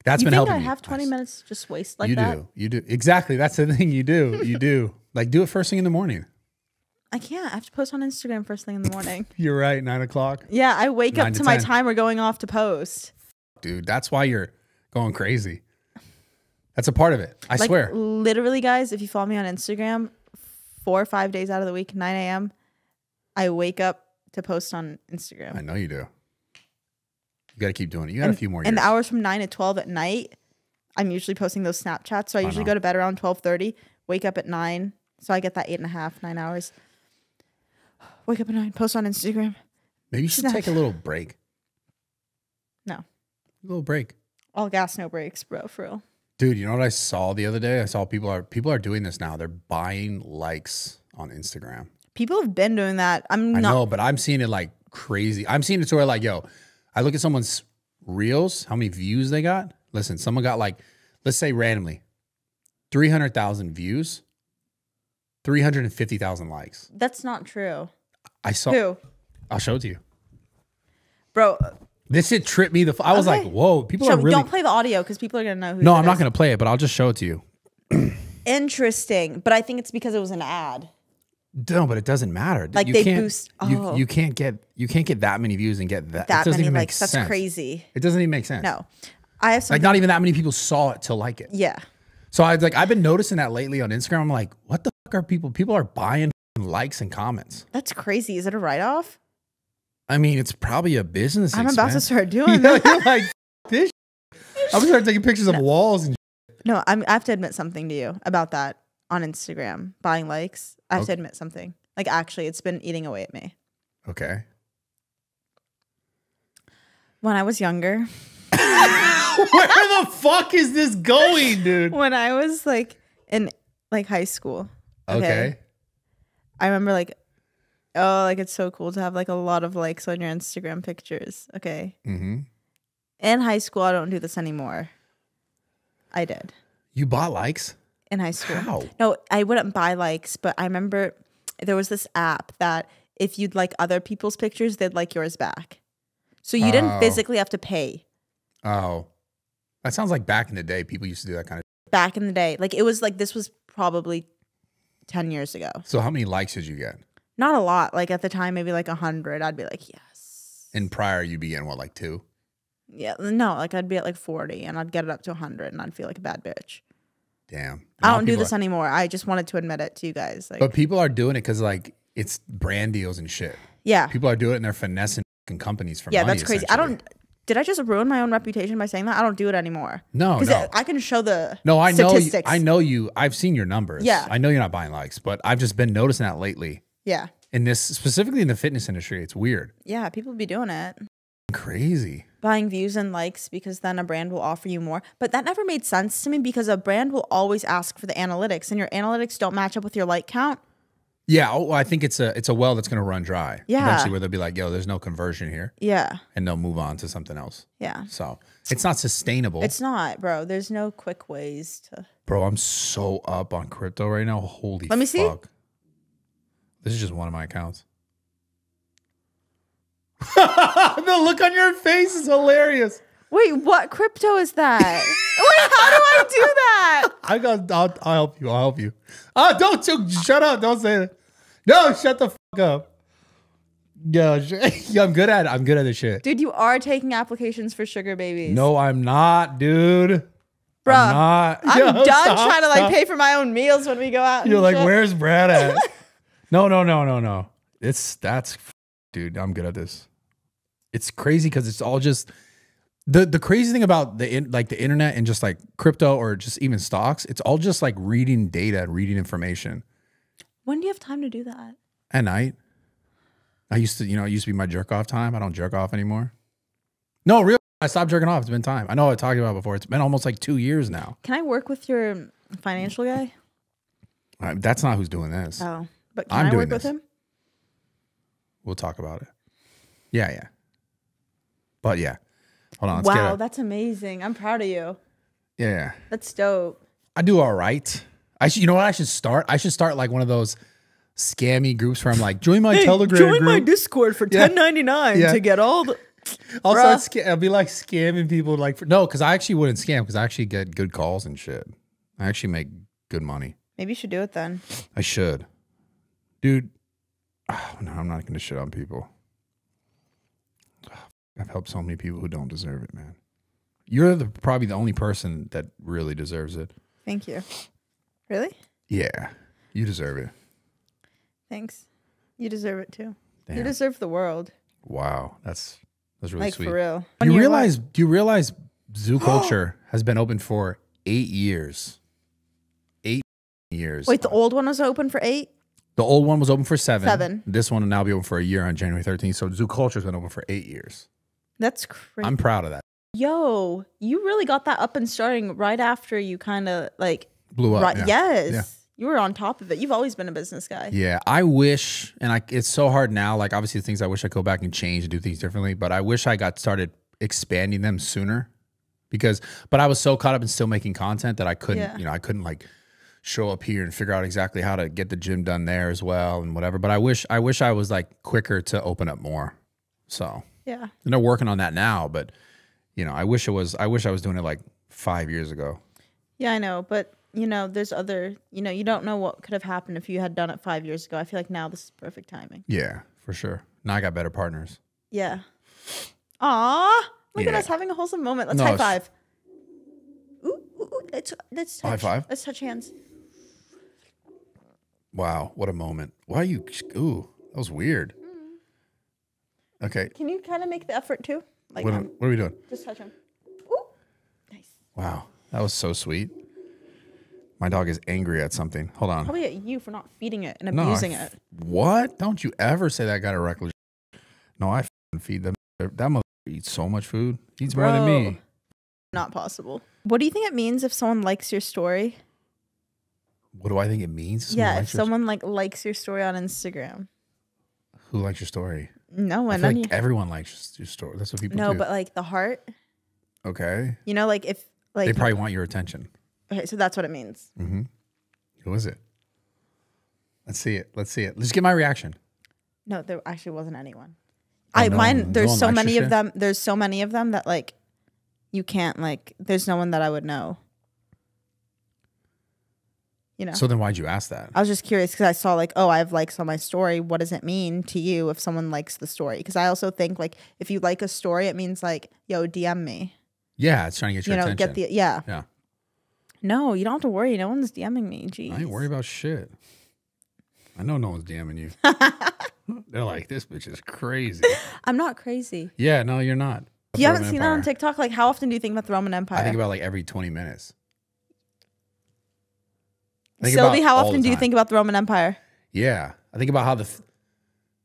That's you been think helping I have 20 Nice. minutes just waste like you that? You do. You do. Exactly. That's the thing you do. You do. like do it first thing in the morning. I can't. I have to post on Instagram first thing in the morning. You're right. Nine o'clock. yeah, I wake Nine up to to my timer going off to post. Dude, that's why you're going crazy. That's a part of it. I like swear. literally, guys, if you follow me on Instagram, four or five days out of the week, 9 a.m., I wake up to post on Instagram. I know you do. You got to keep doing it. You got and, a few more years. and the hours from 9 to 12 at night, I'm usually posting those Snapchats. So I usually know. go to bed around 12:30, wake up at 9. So I get that eight and a half, nine hours. Wake up at 9, post on Instagram. Maybe you should Snap. take a little break. No. A little break. All gas, no breaks, bro, for real. Dude, you know what I saw the other day? I saw people are people are doing this now. They're buying likes on Instagram. People have been doing that. I'm I not. know, but I'm seeing it like crazy. I'm seeing it to where like, yo, I look at someone's reels, how many views they got. Listen, someone got like, let's say randomly, 300,000 views, 350,000 likes. That's not true. I saw, Who? I'll show it to you. Bro, uh, This shit tripped me. The f- I was Okay. like, whoa, people are really. don't play the audio because people are going to know who no, I'm not going to play it, but I'll just show it to you. Interesting. But I think it's because it was an ad. No, but it doesn't matter. Like you they can't, boost- oh. you can't get you can't get that many views and get that. it That doesn't many even make likes. That's sense. crazy. It doesn't even make sense. No. I have like not even that many people saw it to like it. yeah. So I like I've been noticing that lately on Instagram. I'm like, what the fuck are people? People are buying likes and comments. That's crazy. Is it a write off? I mean, it's probably a business. I'm about to expense. start You doing know, that. you're like this. I'm gonna start taking pictures of walls and. No, I'm, I have to admit something to you about that on Instagram. Buying likes. I have to admit something. Like, actually, it's been eating away at me. Okay. When I was younger, Where the fuck is this going, dude? when I was like in like high school, Okay. I remember like, oh, like it's so cool to have like a lot of likes on your Instagram pictures. Okay. Mm-hmm. In high school, I don't do this anymore. I did You bought likes? In high school. How? No, I wouldn't buy likes, but I remember there was this app that if you'd like other people's pictures, they'd like yours back. So you Oh. didn't physically have to pay Oh, that sounds like back in the day. People used to do that kind of. back in the day. Like it was like this was probably 10 years ago. So how many likes did you get? Not a lot. Like at the time, maybe like a hundred. I'd be like, yes. In prior, you'd be getting what, like two? Yeah. No, like I'd be at like 40 and I'd get it up to 100 and I'd feel like a bad bitch. Damn. I don't do this are- anymore. I just wanted to admit it to you guys. Like, But people are doing it because like it's brand deals and shit. yeah, People are doing it and they're finessing companies for yeah, money. that's crazy. I don't. Did I just ruin my own reputation by saying that? I don't do it anymore. No, because no. I can show the No, I know. You. I know you. I've seen your numbers. Yeah. I know you're not buying likes, but I've just been noticing that lately. Yeah, In this, specifically in the fitness industry, it's weird, yeah, people be doing it. Crazy. buying views and likes because then a brand will offer you more. But that never made sense to me because a brand will always ask for the analytics and your analytics don't match up with your like count. Yeah, oh, I think it's a it's a well that's gonna run dry. Yeah. eventually, where they'll be like, "Yo, there's no conversion here," Yeah. and they'll move on to something else. Yeah. So it's not sustainable. It's not, bro. There's no quick ways to Bro, I'm so up on crypto right now. Holy Let me see. This is just one of my accounts. the look on your face is hilarious. Wait, what crypto is that? Wait, how do I do that? I got. I'll, I'll help you. I'll help you. Oh, don't you shut up. Don't say that. No, shut the fuck up. Yeah, yeah, I'm good at it. I'm good at this shit. Dude, you are taking applications for sugar babies. No, I'm not, dude. Bruh, I'm not. I'm Yo, done stop, trying to like stop. pay for my own meals when we go out. You're like, shit. where's Brad at? no, no, no, no, no. It's that's, dude. I'm good at this. It's crazy because it's all just the the crazy thing about the in, like the internet and just like crypto or just even stocks. It's all just like reading data and reading information When do you have time to do that? at night. I used to, you know, it used to be my jerk off time. I don't jerk off anymore. No, real. I stopped jerking off. It's been time. I know I talked about it before. It's been almost like two years now. Can I work with your financial guy? Uh, That's not who's doing this. Oh, but can I'm I doing work with him? We'll talk about it. Yeah, yeah. But yeah. Hold on. Wow, that's amazing. I'm proud of you. yeah. That's dope. I do all right. I should, you know what I should start? I should start like one of those scammy groups where I'm like, join my Telegram join group. My Discord for Yeah. ten ninety nine Yeah. to get all the. I'll start. I'll be like scamming people. Like, for, no, because I actually wouldn't scam because I actually get good calls and shit. I actually make good money. Maybe you should do it then. I should, dude. Oh, no, I'm not gonna shit on people. I've helped so many people who don't deserve it, man. You're the, probably the only person that really deserves it. Thank you. Really? Yeah, you deserve it. Thanks. You deserve it too. You deserve the world. Wow, that's that's really like sweet. for real. Do you realize? Do you realize Zoo Culture has been open for eight years? Eight years. Wait, the old one was open for eight? The old one was open for seven. Seven. This one will now be open for a year on January 13th. So Zoo Culture's been open for eight years. That's crazy. I'm proud of that. Yo, you really got that up and starting right after you kind of like. Blew up. right, yeah. Yes. Yeah. You were on top of it. You've always been a business guy. Yeah, I wish, and I, it's so hard now. Like obviously, the things I wish I could go back and change and do things differently. But I wish I got started expanding them sooner, because. But I was so caught up in still making content that I couldn't, Yeah. you know, I couldn't like show up here and figure out exactly how to get the gym done there as well and whatever. But I wish, I wish I was like quicker to open up more. So Yeah. and they're working on that now. But you know, I wish it was. I wish I was doing it like five years ago. Yeah, I know, but you know, there's other. You know, you don't know what could have happened if you had done it five years ago. I feel like now this is perfect timing. Yeah, for sure. Now I got better partners. Yeah. Aw, look at us having a wholesome moment. Let's No, high five. Ooh, ooh, ooh, let's let's touch. High five? Let's touch hands. Wow, what a moment. Why are you? Ooh, that was weird. Okay, Can you kind of make the effort too? Like, what, um, what are we doing? just touch him. Ooh, nice. Wow, that was so sweet. My dog is angry at something. Hold on. Probably at you for not feeding it and No, abusing f- it. What? Don't you ever say that guy to reckless. No, I feed them. That mother eats so much food. He eats more than me. Not possible. What do you think it means if someone likes your story? What do I think it means? Someone yeah, if someone like likes your story on Instagram. who likes your story? No I one. any- like everyone likes your story. That's what people no, do. but like the heart. okay, You know, like if like they probably want your attention. okay, so that's what it means. Mm-hmm. Who is it? Let's see it. Let's see it. Let's get my reaction. No, there actually wasn't anyone. Oh, I no mine. one- no there's one so many of shit? them. There's so many of them that like you can't like. There's no one that I would know. You know. So then, why'd you ask that? I was just curious because I saw like, oh, I have likes on my story. What does it mean to you if someone likes the story? Because I also think like if you like a story, it means like, yo, DM me. Yeah, it's trying to get your you know, attention. get the yeah. yeah. No, you don't have to worry. No one's DMing me. Jeez. I ain't worried about shit. I know no one's DMing you. They're like, this bitch is crazy. I'm not crazy. Yeah, no, you're not. You haven't Roman seen that on TikTok? Like, how often do you think about the Roman Empire? I think about like every 20 minutes. Think Sylvie, about how often do you think about the Roman Empire? Yeah, I think about how the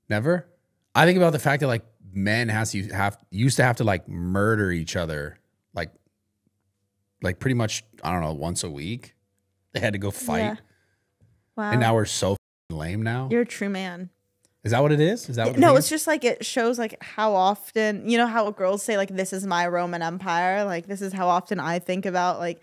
never. I think about the fact that like men has to have used to have to like murder each other, like like pretty much I don't know once a week. They had to go fight, Yeah. Wow. and now we're so lame. Now You're a true man. is that what it is? Is that what the No, it's just like it shows like how often you know how girls say like this is my Roman Empire. Like this is how often I think about like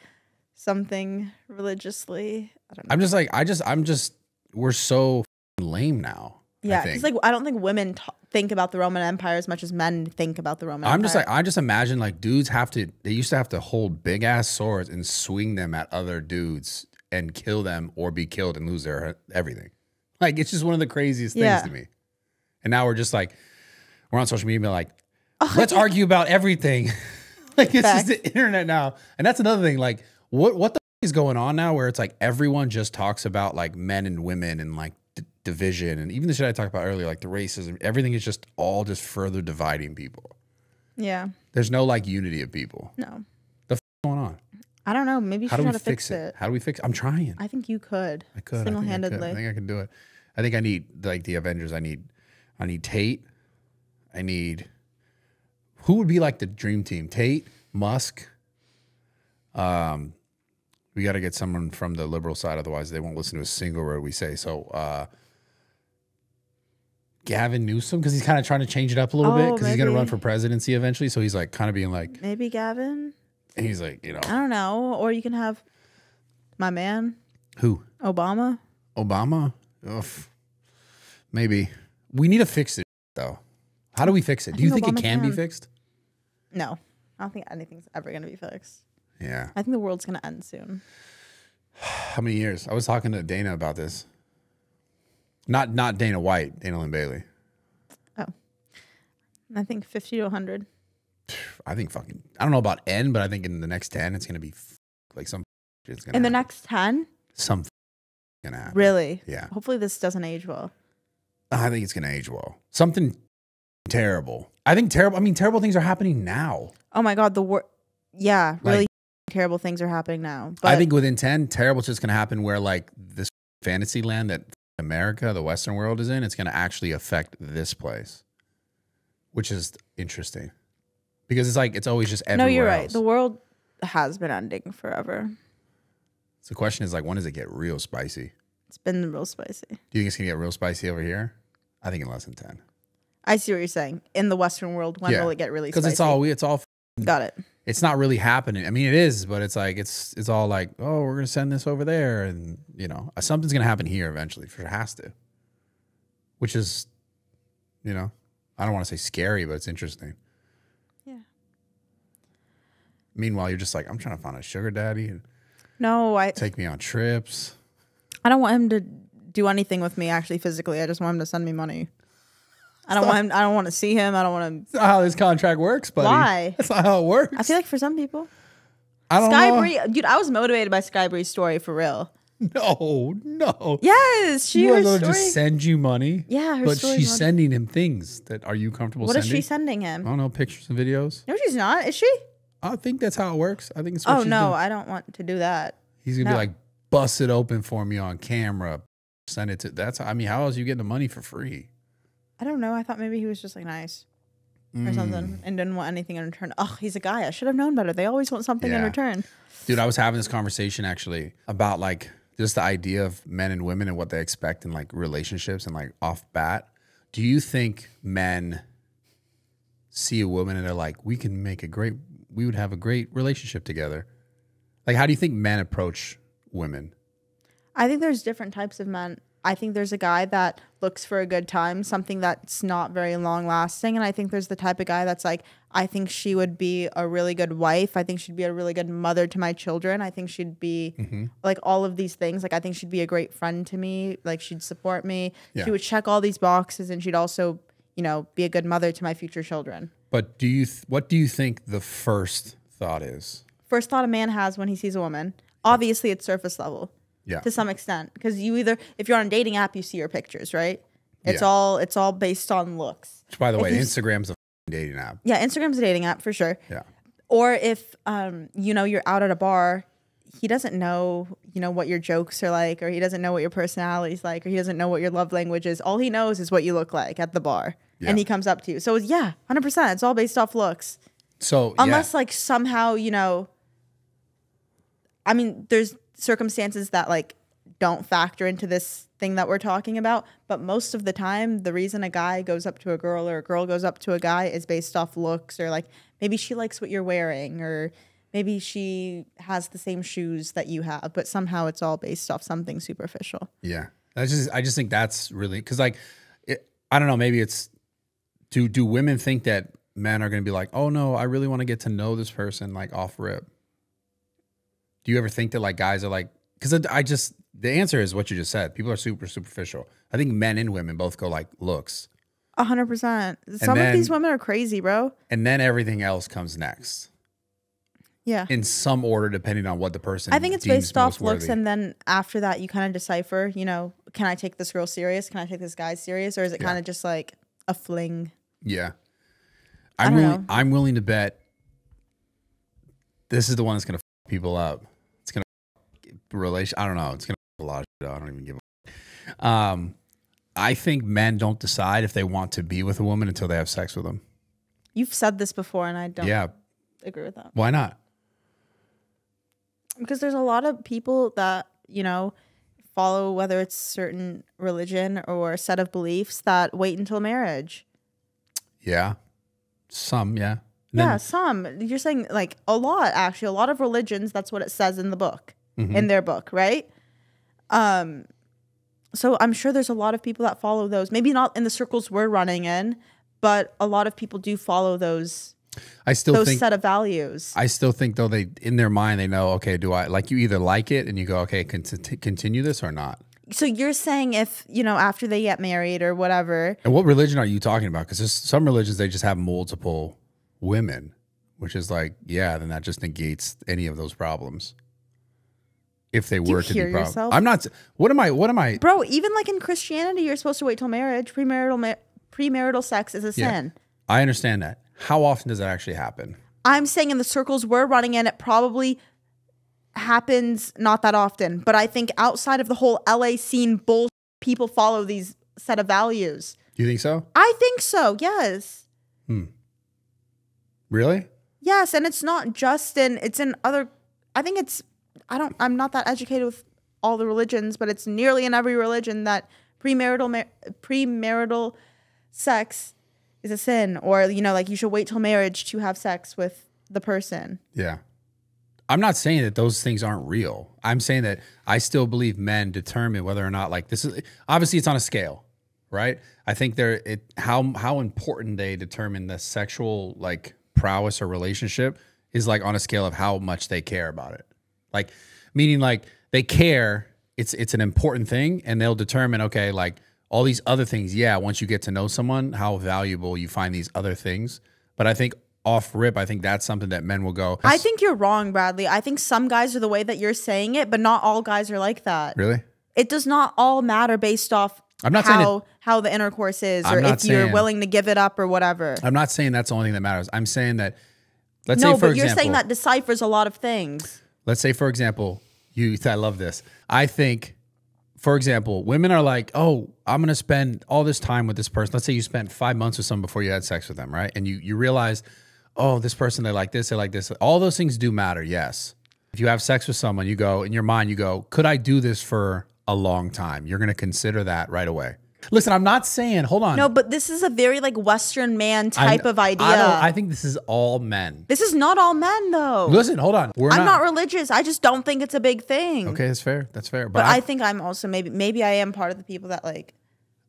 something religiously. I don't know. I'm just like I just I'm just we're so lame now. Yeah, because like I don't think women t- think about the Roman Empire as much as men think about the Roman. Empire. I'm just like I just imagine like dudes have to they used to have to hold big ass swords and swing them at other dudes and kill them or be killed and lose their everything. Like it's just one of the craziest things Yeah. to me. And now we're just like we're on social media like Oh, let's argue about everything. like it's just the internet now. And that's another thing like what what the is going on now where it's like everyone just talks about like men and women and like division and even the shit I talked about earlier like the racism everything is just all just further dividing people. yeah, There's no like unity of people. no, The f- going on? I don't know. Maybe How do we to fix it? it. How do we fix? It? I'm trying. I, I think you could. I could single handedly. I handedly. think I can do it. I think I need like the Avengers. I need. I need Tate. I need. Who would be like the dream team? Tate, Musk. Um, we got to get someone from the liberal side, otherwise they won't listen to a single word we say. So, uh, Gavin Newsom, because he's kind of trying to change it up a little bit, Oh, because he's going to run for presidency eventually. So he's like kind of being like, Maybe Gavin. and he's like, you know, I don't know. Or you can have my man who? Obama. Obama? Ugh. Maybe. We need to fix it though. How do we fix it? Do you think think it Obama can, be fixed? No, I don't think anything's ever gonna be fixed. Yeah. I think the world's gonna end soon. How many years? I was talking to Dana about this. Not not Dana White, Dana Linn Bailey. Oh. I think fifty to hundred. I think fucking I don't know about N, but I think in the next 10 it's gonna be like some it's gonna In the next ten, some f- gonna happen. really. Yeah. Hopefully this doesn't age well. I think it's gonna age well. Something terrible. I think terrible I mean terrible things are happening now. Oh my god, the war. Yeah, Like- really terrible things are happening now. But I think within 10, terrible just going to happen where like this fantasy land that America, the Western world is in, it's going to actually affect this place, which is interesting because it's like, it's always just everywhere. no, you're right. else. The world has been ending forever. so the question is like, when does it get real spicy? It's been real spicy. Do you think it's going to get real spicy over here? I think in less than 10. I see what you're saying. In the Western world, when Yeah. will it get really spicy? Because it's all, we, it's all, got it. It's not really happening. I mean, it is, but it's like, it's, it's all like, oh, we're going to send this over there. And, you know, uh, something's going to happen here eventually. For sure, it has to, which is, you know, I don't want to say scary, but it's interesting. Yeah. Meanwhile, you're just like, I'm trying to find a sugar daddy and No, I take me on trips. I don't want him to do anything with me actually physically. I just want him to send me money. I don't want him. I don't want to see him. I don't want to. That's not how this contract works, buddy. Why? That's not how it works. I feel like for some people, I don't Sky know. Bri, dude, I was motivated by Sky Bri's story for real. No, no. Yes, she you her story. just send you money? Yeah, her but she's mon- sending him things that are you comfortable what is sending? she sending him? I don't know, pictures and videos. No, she's not. Is she? I think that's how it works. I think it's what Oh no, doing. I don't want to do that. He's gonna no. be like, bust it open for me on camera. Send it to that's I mean, how else you getting the money for free? I don't know. I thought maybe he was just like nice or Mm. something and didn't want anything in return. Oh, he's a guy. I should have known better. They always want something in return. Dude, I was having this conversation actually about like just the idea of men and women and what they expect in like relationships and like off bat. Do you think men see a woman and they're like, we can make a great, we would have a great relationship together? Like, how do you think men approach women? I think there's different types of men. I think there's a guy that looks for a good time, something that's not very long lasting. And I think there's the type of guy that's like, I think she would be a really good wife. I think she'd be a really good mother to my children. I think she'd be Mm-hmm. like all of these things. Like, I think she'd be a great friend to me. Like, she'd support me. Yeah. She would check all these boxes and she'd also, you know, be a good mother to my future children. But do you, th- what do you think the first thought is? First thought a man has when he sees a woman, Obviously, it's surface level Yeah. to some extent because you either if you're on a dating app, you see your pictures, right? It's Yeah. all it's all based on looks. Which, by the if way, Instagram's a dating app. Yeah, Instagram's a dating app for sure. Yeah. Or if um, you know, you're out at a bar, he doesn't know, you know, what your jokes are like, or he doesn't know what your personality's like, or he doesn't know what your love language is. All he knows is what you look like at the bar. Yeah. And he comes up to you. So yeah, hundred percent. It's all based off looks. So Unless yeah. like somehow, you know I mean, there's circumstances that like don't factor into this thing that we're talking about, but most of the time the reason a guy goes up to a girl or a girl goes up to a guy is based off looks or like maybe she likes what you're wearing or maybe she has the same shoes that you have, but somehow it's all based off something superficial. Yeah, I just I just think that's really because like it, I don't know maybe it's do do women think that men are going to be like oh no I really want to get to know this person like off rip. Do you ever think that like guys are like because I just the answer is what you just said. People are super superficial. I think men and women both go like looks, A hundred percent. Some then- of these women are crazy, bro. and then everything else comes next Yeah. in some order depending on what the person. I think it's based off looks, worthy. and then after that, you kind of decipher. You know, can I take this girl serious? Can I take this guy serious, or is it Yeah. kind of just like a fling? Yeah. I I'm willing, know. I'm willing to bet this is the one that's gonna people up. Relation. I don't know. It's gonna a lot of shit. I don't even give a. Um, I think men don't decide if they want to be with a woman until they have sex with them. You've said this before, and I don't Yeah. agree with that Why not? because there's a lot of people that you know follow whether it's certain religion or set of beliefs that wait until marriage. Yeah. Some. Yeah. And yeah, some you're saying like a lot actually. A lot of religions. That's what it says in the book, Mhm. in their book, right? Um, so I'm sure there's a lot of people that follow those. Maybe not in the circles we're running in, but a lot of people do follow those I still those think. set of values. I still think though they in their mind they know okay do I like you either like it and you go okay con- continue this or not so you're saying if you know after they get married or whatever, And what religion are you talking about? Because there's some religions they just have multiple women, which is like, yeah, then that just negates any of those problems. If they you were to be yourself? I'm not. What am I? What am I? bro, even like in Christianity, you're supposed to wait till marriage. Premarital ma- premarital sex is a Yeah. sin. I understand that. How often does that actually happen? I'm saying in the circles we're running in, it probably happens not that often. But I think outside of the whole LA scene, bull people follow these set of values. Do you think so? I think so. Yes. Hmm. Really? Yes, and it's not just in it's in other I think it's I don't I'm not that educated with all the religions, but it's nearly in every religion that premarital ma- premarital sex is a sin or you know like you should wait till marriage to have sex with the person. Yeah. I'm not saying that those things aren't real. I'm saying that I still believe men determine whether or not like this is obviously it's on a scale, right? I think they're it how how important they determine the sexual like prowess or relationship is like on a scale of how much they care about it. Like meaning like they care, it's it's an important thing and they'll determine okay, like all these other things, yeah, once you get to know someone, how valuable you find these other things. But I think off rip, I think that's something that men will go. I think you're wrong, Bradley. I think some guys are the way that you're saying it, but not all guys are like that. Really? It does not all matter based off I'm not saying how how the intercourse is I'm or if you're willing to give it up or whatever. I'm not saying that's the only thing that matters. I'm saying that let's no, say for but you're saying that deciphers a lot of things. Let's say for example, you I love this. I think for example, women are like, "Oh, I'm going to spend all this time with this person." Let's say you spent 5 months with someone before you had sex with them, right? And you you realize, "Oh, this person they like this, they like this." All those things do matter, yes. If you have sex with someone, you go in your mind, you go, "Could I do this for a long time?" You're going to consider that right away. Listen, I'm not saying, hold on. No, but this is a very like Western man I- type of idea. I, don't, I think this is all men. this is not all men though. Listen, hold on. We're I'm not religious. I just don't think it's a big thing. Okay, that's fair. That's fair. But, But I, I, think I'm also maybe maybe I am part of the people that like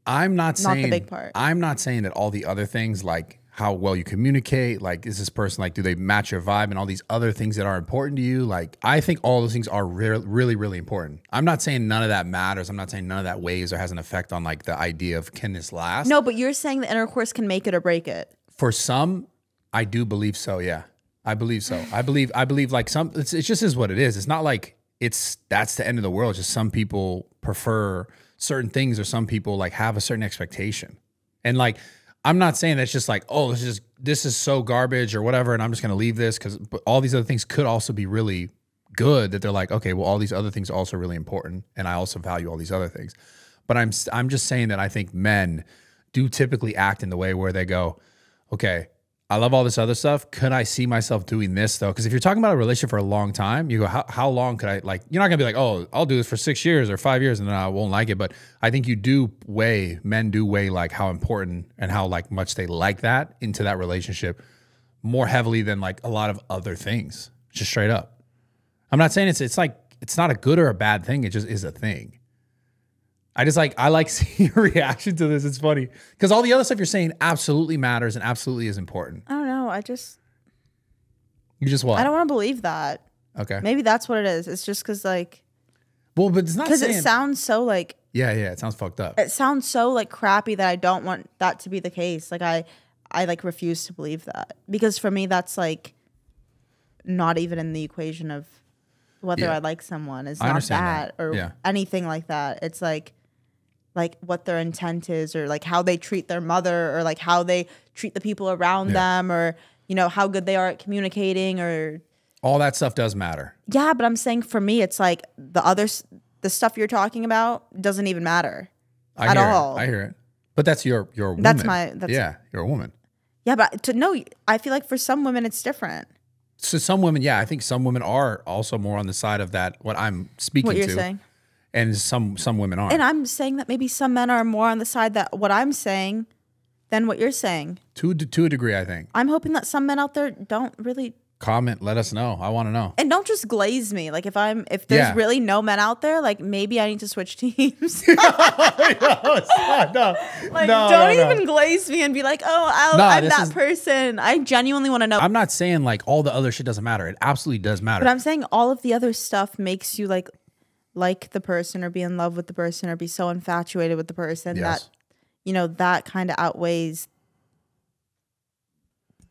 I'm not not the saying big part. I'm not saying that all the other things like how well you communicate, like is this person like do they match your vibe and all these other things that are important to you? Like I think all those things are re- really really important. I'm not saying none of that matters. I'm not saying none of that weighs or has an effect on like the idea of can this last? No, but you're saying the intercourse can make it or break it. For some, I do believe so. Yeah, I believe so. I believe I believe like some. It's, it just is what it is. It's not like it's that's the end of the world. Just some people prefer certain things, or some people like have a certain expectation. And like, I'm not saying that's just like, oh, this is this is so garbage or whatever, and I'm just gonna leave this because all these other things could also be really good. That they're like, okay, well, all these other things are also really important, and I also value all these other things. But I'm I'm just saying that I think men do typically act in the way where they go, okay, I love all this other stuff. Could I see myself doing this though? Because if you're talking about a relationship for a long time, you go, how, how long could I like? You're not gonna be like, oh, I'll do this for six years or five years and then I won't like it. But I think you do weigh men do weigh like how important and how like much they like that into that relationship more heavily than like a lot of other things. Just straight up. I'm not saying it's it's like it's not a good or a bad thing. It just is a thing. I just like I like seeing your reaction to this. It's funny because all the other stuff you're saying absolutely matters and absolutely is important. I don't know. I just You just what? I don't want to believe that. okay. Maybe that's what it is. It's just because like Well, but it's not because it sounds so like yeah, yeah. It sounds fucked up. it sounds so like crappy that I don't want that to be the case. Like I I like refuse to believe that because for me that's like not even in the equation of whether Yeah. I like someone is I not that, that. or Yeah. anything like that. It's like like what their intent is or like how they treat their mother or like how they treat the people around Yeah. them or you know how good they are at communicating or All that stuff does matter. yeah, but I'm saying for me it's like the other the stuff you're talking about doesn't even matter. I At all. It. I hear it. But that's your your woman. That's my- that's- yeah. You're a woman. Yeah, but to know, I feel like for some women it's different. So some women, yeah, I think some women are also more on the side of that. What I'm speaking What you're to, saying, and some some women are. and I'm saying that maybe some men are more on the side that what I'm saying than what you're saying. to to a degree, I think. I'm hoping that some men out there don't really Comment. Let us know. I want to know. and don't just glaze me. Like if I'm if there's Yeah. really no men out there, like maybe I need to switch teams. no, not, no, like no, don't no, even glaze me and be like, oh, I'm this that is- person. I genuinely want to know. I'm not saying like all the other shit doesn't matter. It absolutely does matter. But I'm saying all of the other stuff makes you like like the person or be in love with the person or be so infatuated with the person Yes. that you know that kind of outweighs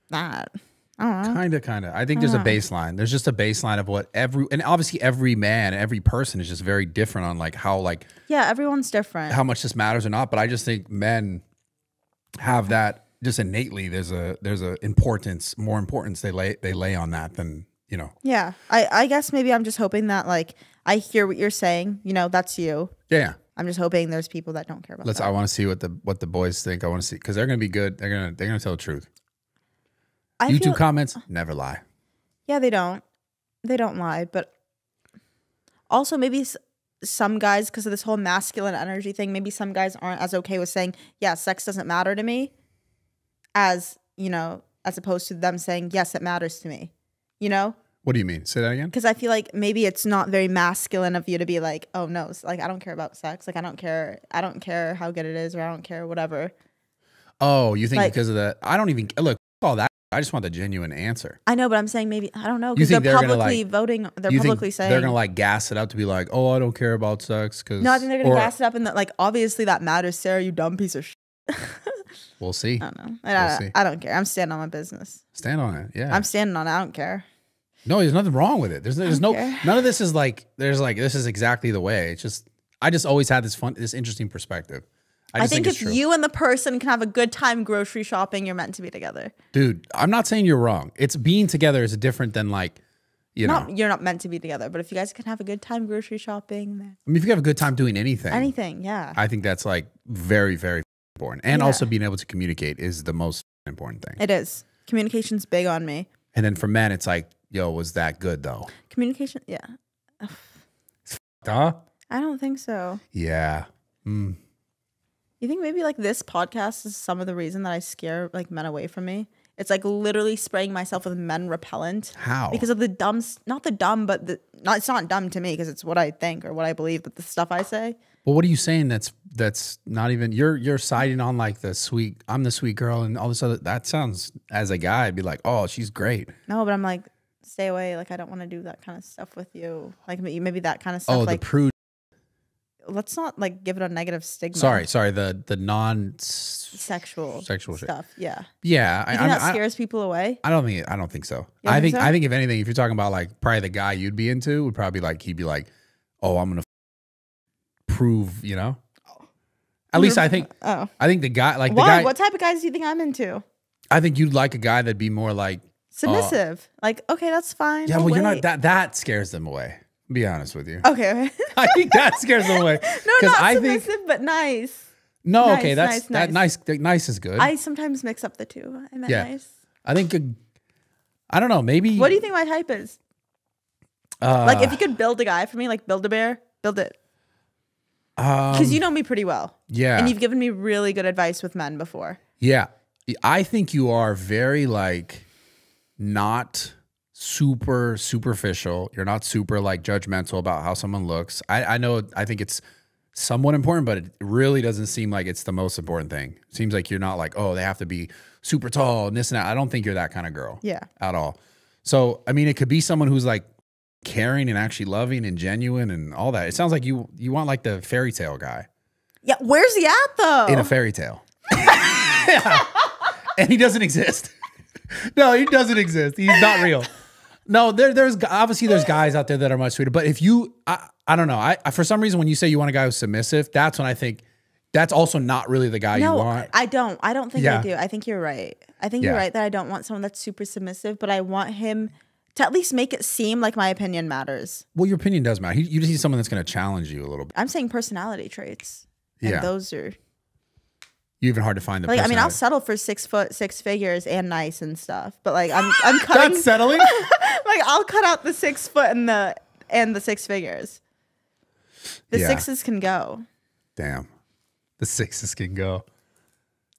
that. I know. Kind of, kind of. I think there's a baseline. There's just a baseline of what every, and obviously every man, every person is just very different on like how like Yeah, everyone's different. how much this matters or not. But I just think men have that just innately. There's a there's a importance, more importance they lay they lay on that than you know. yeah, I I guess maybe I'm just hoping that like I hear what you're saying. You know, that's you. Yeah. I'm just hoping there's people that don't care about Let's. that. I want to see what the what the boys think. I want to see because they're gonna be good. They're gonna they're gonna tell the truth. I YouTube feel- comments uh. never lie. Yeah, they don't. They don't lie, but also maybe some guys because of this whole masculine energy thing, maybe some guys aren't as okay with saying, "Yeah, sex doesn't matter to me," as, you know, as opposed to them saying, "Yes, it matters to me." You know? What do you mean? Say that again. Because I feel like maybe it's not very masculine of you to be like, "Oh no, like I don't care about sex. Like I don't care. I don't care how good it is or I don't care whatever." Oh, you think Like- because of the? I don't even look all that. I just want the genuine answer. I know, but I'm saying maybe I don't know because they're they're publicly like- voting. They're publicly saying they're gonna like gas it up to be like, oh, I don't care about sex because No, I think they're gonna gas it up and that like obviously that matters, Sara. You dumb piece of shit. We'll see. I don't know. I, I- see. I don't care. I'm standing on my business. Stand on it. Yeah. I'm standing on it. I don't care. No, there's nothing wrong with it. There's there's no care. none of this is like there's like this is exactly the way. It's just I just always had this fun this interesting perspective. I, I, just think, it's if you and the person can have a good time grocery shopping, you're meant to be together. dude, I'm not saying you're wrong. It's being together is different than like you know. You're not meant to be together, but if you guys can have a good time grocery shopping, then I mean, if you have a good time doing anything, anything, yeah. I think that's like very very important. And Yeah. also being able to communicate is the most important thing. It is. Communication's big on me. And then for men, it's like, yo, was that good though? Communication, yeah. Huh? I don't think so. Yeah. Mm. You think maybe like this podcast is some of the reason that I scare like men away from me? It's like literally spraying myself with men repellent. How? because of the dumb not the dumb but the not it's not dumb to me because it's what i think or what i believe but the stuff i say Well, what are you saying? That's that's not even you're you're siding on like the sweet. I'm the sweet girl and all this other. That sounds as a guy, I'd be like, oh, she's great. no but i'm like stay away like i don't want to do that kind of stuff with you like maybe maybe that kind of oh, stuff oh, like the prude. let's not like give it a negative stigma. Sorry, sorry. The the non Sexual Sexual shit. stuff. Yeah. Yeah, I, I, that I, scares people away? I don't think I don't think so. I think think so? I think if anything, if you're talking about like probably the guy you'd be into would probably like he'd be like, oh, I'm gonna prove, you know. At least I think Oh. I think the guy like the guy. what type of guys do you think I'm into? I think you'd like a guy that'd be more like, Submissive. like, okay, that's fine. yeah, I'll well, you're not that. That scares them away. Be honest with you. Okay, okay. I think that scares them away. no, not I submissive, think but nice. no. Nice, okay, that's nice, that nice. Nice is good. I sometimes mix up the two. I meant Yeah. nice. I think. I don't know. Maybe. What do you think my type is? Uh, Like, if you could build a guy for me, like build a bear, build it. um, Because you know me pretty well. yeah. And you've given me really good advice with men before. Yeah. I think you are very like not super superficial. You're not super like judgmental about how someone looks. I, I know I think it's somewhat important, but it really doesn't seem like it's the most important thing. It seems like you're not like, oh, they have to be super tall and this and that. I don't think you're that kind of girl Yeah. at all. So I mean it could be someone who's like caring and actually loving and genuine and all that. It sounds like you you want like the fairy tale guy Yeah. Where's he at though? in a fairy tale. Yeah. And he doesn't exist. no, he doesn't exist. He's not real. No, there, there's obviously there's guys out there that are much sweeter. But if you, I, I don't know. I, I for some reason when you say you want a guy who's submissive, that's when I think that's also not really the guy you want. I don't. I don't think Yeah. I do. I think you're right. I think Yeah. you're right that I don't want someone that's super submissive, but I want him to at least make it seem like my opinion matters. well, your opinion does matter. You just need someone that's going to challenge you a little bit. I'm saying personality traits. And Yeah. those are You even hard to find the. like I mean I'll settle for six foot six figures and nice and stuff. But like I'm I'm cutting That's settling. like I'll cut out the six foot and the and the six figures. The Yeah. sixes can go. Damn, the sixes can go.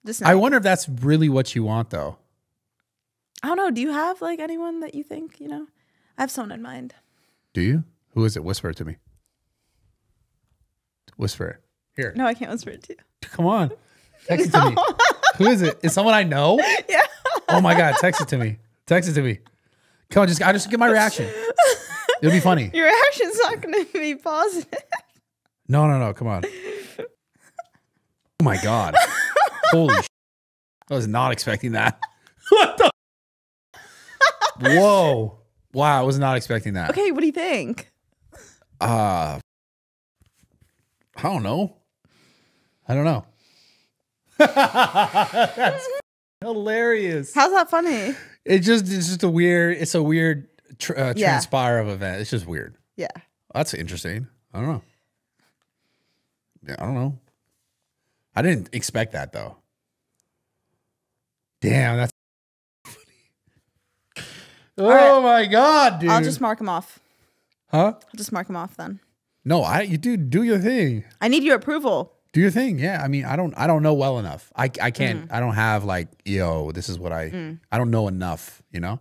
Just I wonder if that's really what you want, though. I don't know. Do you have like anyone that you think, you know? I have someone in mind. Do you? Who is it? Whisper it to me. Whisper it. Here. No, I can't whisper it to you. Come on. Text it to me. Who is it? Is someone I know? Yeah. Oh my God. Text it to me. Text it to me. Come on, just I just get my reaction. It'll be funny. Your reaction's not going to be positive. No, no, no. Come on. Oh my God. Holy sh- I was not expecting that. what the? Whoa. Wow. I was not expecting that. Okay, what do you think? Uh, I don't know. I don't know. That's hilarious. How's that funny? It just it's just a weird it's a weird tr- uh, Yeah. transpire of event. It's just weird. Yeah. That's interesting. I don't know. Yeah, I don't know. I didn't expect that though. Damn, that's funny. Oh my god, dude. I'll just mark him off. huh? I'll just mark him off then. No, I you do do your thing. I need your approval. Do your thing. Yeah. I mean, I don't I don't know well enough. I I can't Mm. I don't have like, yo, this is what I I don't know enough, you know?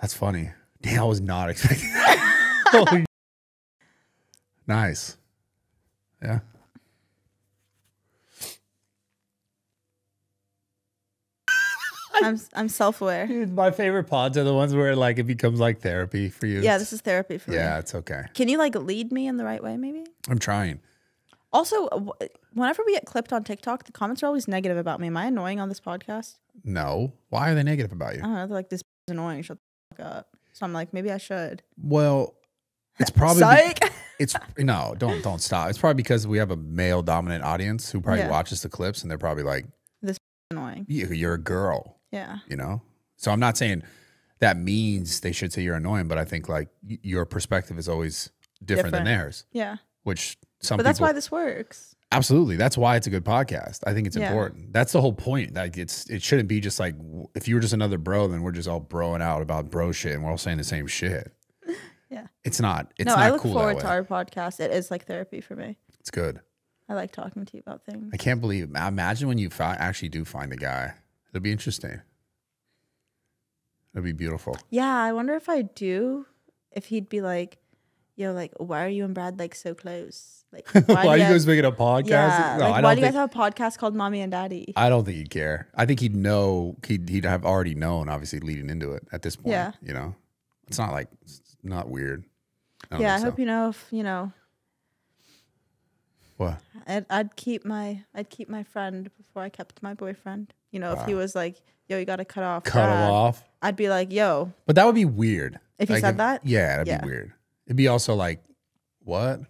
That's funny. Damn, I was not expecting that. Holy nice. Yeah. I'm I'm self-aware. Dude, my favorite pods are the ones where like it becomes like therapy for you. Yeah, this is therapy for yeah, me. Yeah, it's okay. Can you like lead me in the right way maybe? I'm trying. Also, whenever we get clipped on TikTok, the comments are always negative about me. Am I annoying on this podcast? No. Why are they negative about you? I don't know. They're like, this is annoying. Shut the fuck up. So I'm like, maybe I should. Well, it's probably Psych. it's no, don't don't stop. It's probably because we have a male dominant audience who probably Yeah. watches the clips and they're probably like, "This annoying. "You- "You're a girl," Yeah. you know. So I'm not saying that means they should say you're annoying, but I think like your perspective is always different, than theirs, Yeah. Which some But that's people why this works. absolutely. That's why it's a good podcast. I think it's Yeah. important. That's the whole point. Like it's it shouldn't be just like if you were just another bro, then we're just all broing out about bro shit and we're all saying the same shit. Yeah. It's not. It's no, not I look cool forward to our podcast. It is like therapy for me. It's good. I like talking to you about things. I can't believe. Imagine when you actually do find a guy. It'll be interesting. It'll be beautiful. Yeah, I wonder if I do, if he'd be like, yo, like, why are you and Brad like so close? Like, why, Why are you guys making a podcast? Yeah, no, like, why do you guys have a podcast called Mommy and Daddy? I don't think he'd care. I think he'd know. He'd he'd have already known. Obviously, leading into it at this point. Yeah. You know, it's not like it's not weird. I yeah, I think hope you know if you know What? I'd, I'd keep my I'd keep my friend before I kept my boyfriend. You know, if he was like, "Yo, you got to cut off," Cut Brad," him off. I'd be like, "Yo, But that would be weird. If he said that? Yeah, that'd Yeah. be weird. It'd be also like, what?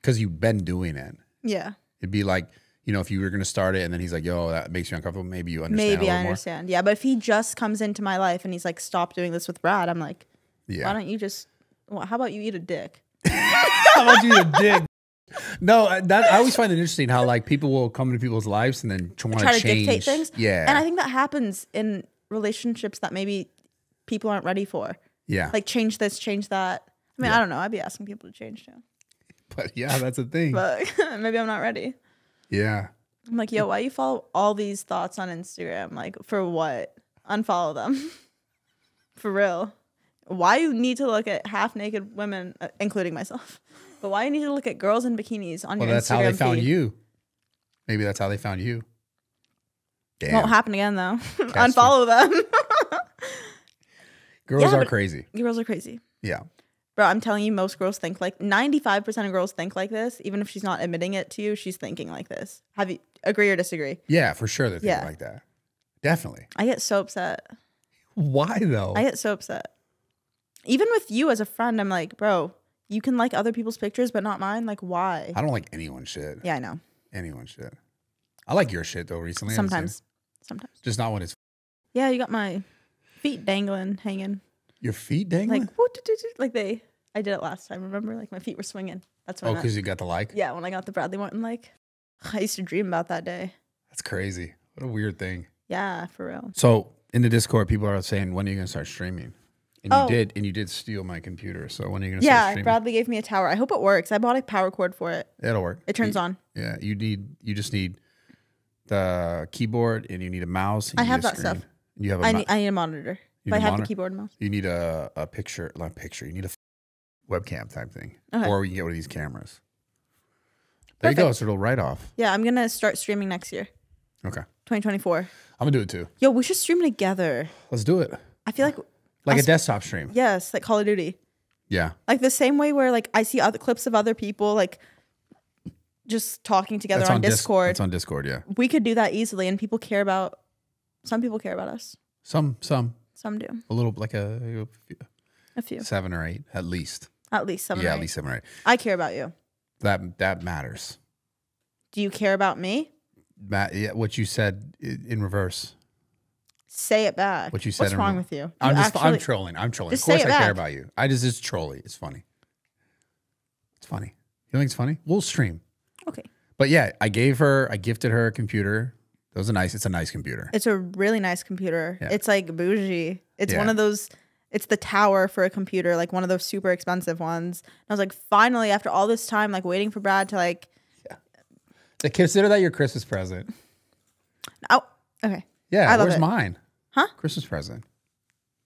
Because you've been doing it. yeah, It'd be like, you know, if you were gonna start it and then he's like, yo, that makes you uncomfortable, maybe you understand maybe a I little more. understand." Yeah, but if he just comes into my life and he's like, "Stop doing this with Brad," I'm like, Yeah. "Why don't you just? Well, how about you eat a dick?" How about you eat a dick? No, that I always find it interesting how like people will come into people's lives and then want Try to to change dictate things. Yeah, and I think that happens in relationships that maybe people aren't ready for. yeah, Like change this, change that. I mean, Yeah. I don't know. I'd be asking people to change too, but yeah, that's a thing. but maybe I'm not ready. yeah, I'm like, yo, why you follow all these thoughts on Instagram? Like, for what? Unfollow them. for real. Why you need to look at half naked women, uh, including myself? But why you need to look at girls in bikinis on well, your that's Instagram how they found feed? you. Maybe that's how they found you. Damn, Won't happen again though. Unfollow them. girls Yeah, are crazy. girls are crazy. Yeah, Bro, I'm telling you, most girls think like 95% of girls think like this. Even if she's not admitting it to you, she's thinking like this. Have you agree or disagree? yeah, for sure. They're thinking Yeah. like that. Definitely. I get so upset. Why though? I get so upset. Even with you as a friend, I'm like, bro, you can like other people's pictures, but not mine. Like, why? I don't like anyone's shit. Yeah, I know. Anyone's shit. I like your shit though. Recently, I haven't seen it. Sometimes. Sometimes. just not when it's Yeah, you got my feet dangling, hanging. your feet dangling. Like, whoop, doo, doo, doo, like they, I did it last time. Remember? Like my feet were swinging. That's when oh, because you got the like. yeah, when I got the Bradley Martyn like. I used to dream about that day. That's crazy. What a weird thing. Yeah, for real. So in the Discord, people are saying, "When are you gonna start streaming?" And Oh. you did, and you did steal my computer. So when are you gonna start Yeah, streaming? Bradley gave me a tower. I hope it works. I bought a power cord for it. It'll work. It turns You- on. Yeah, you need. You just need the keyboard, and you need a mouse. And I you have that stuff. You have a. I need, I need a monitor. You But I have monitor? the keyboard and mouse. you need a a picture, not picture. You need a webcam type thing, Okay. or we can get one of these cameras. There you go. So it'll write off. Yeah, I'm gonna start streaming next year, Okay, 2024. I'm gonna do it too. Yo, we should stream together. Let's do it. I feel like Like a desktop stream. yes, like Call of Duty, Yeah. like the same way where like I see other clips of other people like just talking together That's on, Dis- Discord. It's on Discord. Yeah. we could do that easily, and people care about. Some people care about us. Some, some, Some do. a little like a few A few, seven or eight at least. At least some. yeah, at least seven or eight. I care about you. That that matters. Do you care about me? Ma- yeah, what you said in reverse. Say it back. What you said What's wrong with you? I'm You just I'm trolling. I'm trolling. Of course I it care about you. I just it's trolly. It's funny. It's funny. You think it's funny? We'll stream. Okay. But yeah, I gave her, I gifted her a computer. That was a nice. It's a nice computer. It's a really nice computer. Yeah. It's like bougie. It's one of those. It's the tower for a computer, like one of those super expensive ones. And I was like, finally, after all this time, like waiting for Brad to like, Yeah. Consider that your Christmas present. oh, okay. Yeah. I love where's it. mine? Huh? Christmas present.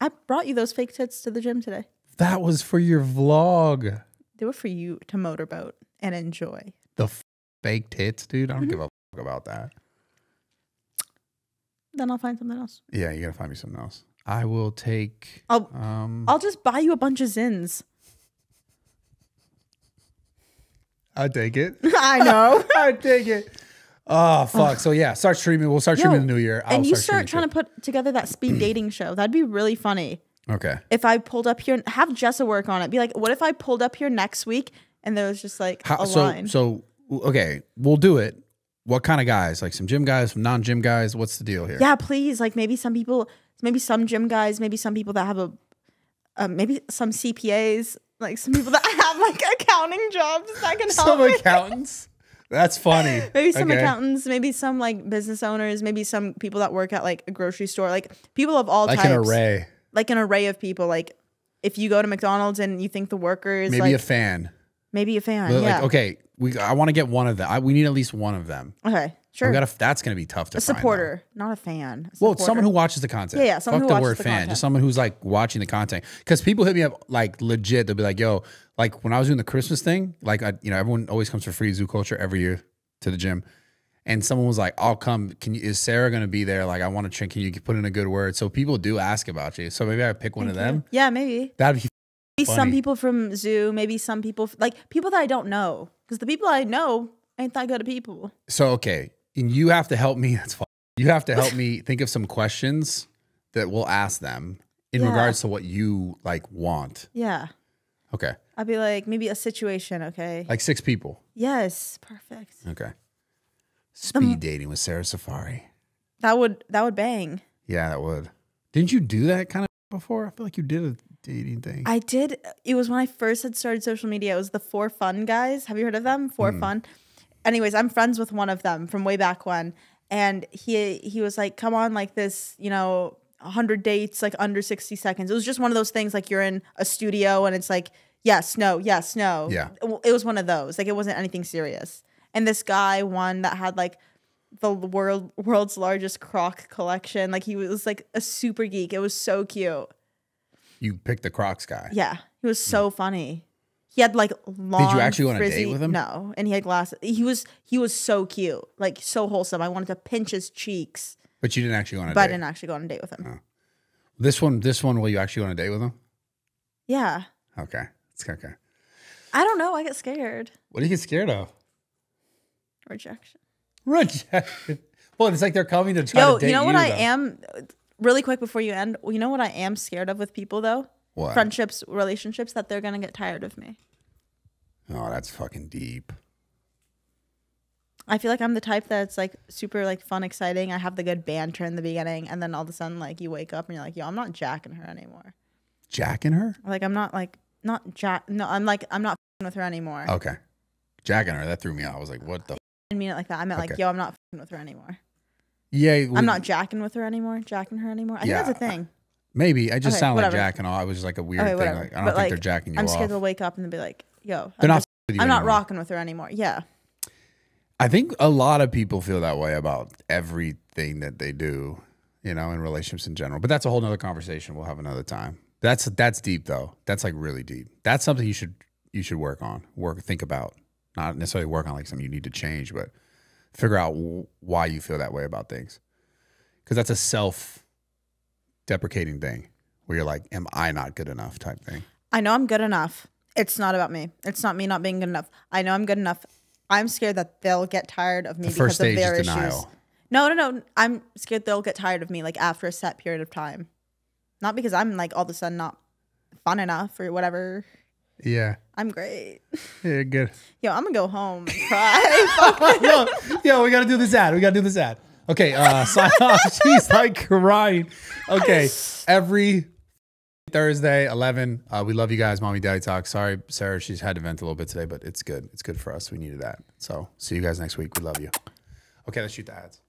I brought you those fake tits to the gym today. That was for your vlog. They were for you to motorboat and enjoy. The f- fake tits, dude. I don't mm-hmm. give a fuck about that. Then I'll find something else. Yeah, you gotta find me something else. I will take. I'll Um, I'll just buy you a bunch of Zyns. I'll take it. I know. I take it. Oh fuck! So yeah, start streaming. We'll start streaming Yo, the new year. I'll and you start streaming trying to put together that speed dating show. That'd be really funny. Okay. If I pulled up here, and have Jessa work on it. Be like, what if I pulled up here next week and there was just like How, a so line? so okay, we'll do it. What kind of guys? Like some gym guys, some non-gym guys. What's the deal here? yeah, please. Like maybe some people, maybe some gym guys, maybe some people that have a, uh, maybe some CPAs, like some people that have like accounting jobs that can help Some accountants. That's funny. Maybe some Okay. accountants, maybe some like business owners, maybe some people that work at like a grocery store, like people of all Like types, an array. like an array of people. Like if you go to McDonald's and you think the workers, Maybe like a fan. maybe a fan, Like, yeah, okay, we. I want to get one of them. I, we need at least one of them. okay, sure, gotta, that's gonna be tough to a find, though. supporter, not a fan. A Well, it's someone who watches the content. Yeah, yeah, someone Fuck who the word the fan. content. Just someone who's like watching the content. Because people hit me up like legit. They'll be like, "Yo, like when I was doing the Christmas thing, like I, you know, everyone always comes for free Zoo Culture every year to the gym." And someone was like, "I'll come. Can you? Is Sara gonna be there? Like, I want to check. Can you put in a good word?" So people do ask about you. So maybe I pick one of them. Yeah, maybe. That'd be Maybe some people from Zoo, maybe some people like people that I don't know. Because the people I know ain't that good of people. So okay, and you have to help me. That's fine. You have to help me think of some questions that we'll ask them in Yeah. regards to what you like want. Yeah. Okay, I'd be like, maybe a situation, okay? like six people. yes, perfect. Okay. Um, Speed dating with Sara Saffari. That would that would bang. Yeah, that would. Didn't you do that kind of before? I feel like you did a dating thing. I did. It was when I first had started social media. It was the Four Fun guys. Have you heard of them? For hmm. Fun. Anyways, I'm friends with one of them from way back when, and he he was like, "Come on, like this, you know, 100 dates, like under 60 seconds." It was just one of those things, like you're in a studio and it's like, yes, no, yes, no. Yeah. It, it was one of those. Like it wasn't anything serious. And this guy, one that had like the world world's largest croc collection. Like he was like a super geek. It was so cute. you picked the Crocs guy. Yeah, he was so hmm. funny. He had like long. actually go on a date frizzy- with him? No, and he had glasses. He was he was so cute, like so wholesome. I wanted to pinch his cheeks, But you didn't actually go on a but I didn't actually go on a date with him. Oh. This one, this one, will you actually go on a date with him? Yeah, Okay, it's okay. I don't know. I get scared. What do you get scared of? Rejection. Rejection. Well, it's like they're coming to try Yo, to date you know what I though. am? Really quick before you end, you know what I am scared of with people though? What? Friendships, relationships that they're gonna get tired of me. Oh, that's fucking deep. I feel like I'm the type that's like super like fun, exciting. I have the good banter in the beginning, and then all of a sudden, like you wake up and you're like, "Yo, I'm not jacking her anymore." Jacking her? Like I'm not like not jack. No, I'm like I'm not fing with her anymore. Okay. Jacking her. That threw me out. I was like, what the? I didn't mean it like that. I meant like, "Yo, I'm not fing with her anymore." Yeah. we- I'm not jacking with her anymore. Jacking her anymore. I think that's a Yeah, thing. Maybe. I just Okay, sound like whatever. jacking off. It was just like a weird Okay, thing. whatever. Like, I don't But, think like, they're jacking you I'm off. scared they'll wake up and be like, "Yo, they're I'm, not just- with you I'm not rocking with her anymore." Yeah. I think a lot of people feel that way about everything that they do, you know, in relationships in general. But that's a whole nother conversation. We'll have another time. That's that's deep though. That's like really deep. That's something you should you should work on. Work think about. Not necessarily work on like something you need to change, but figure out w- why you feel that way about things. Because that's a self deprecating thing where you're like, "Am I not good enough?" type thing. I know I'm good enough. It's not about me. It's not me not being good enough. I know I'm good enough. I'm scared that they'll get tired of me The because first of their is issues. denial. No, no, no. I'm scared they'll get tired of me like after a set period of time. Not because I'm like all of a sudden not fun enough or whatever. Yeah. I'm great. Yeah. Good. Yo, I'm gonna go home and cry. yo, yo, we gotta do this ad. We gotta do this ad. Okay, uh, sign off. She's like crying. Okay, every Thursday, eleven. Uh, we love you guys, mommy, daddy talk. Sorry, Sara, she's had to vent a little bit today, but it's good. It's good for us. We needed that. So, see you guys next week. We love you. Okay, let's shoot the ads.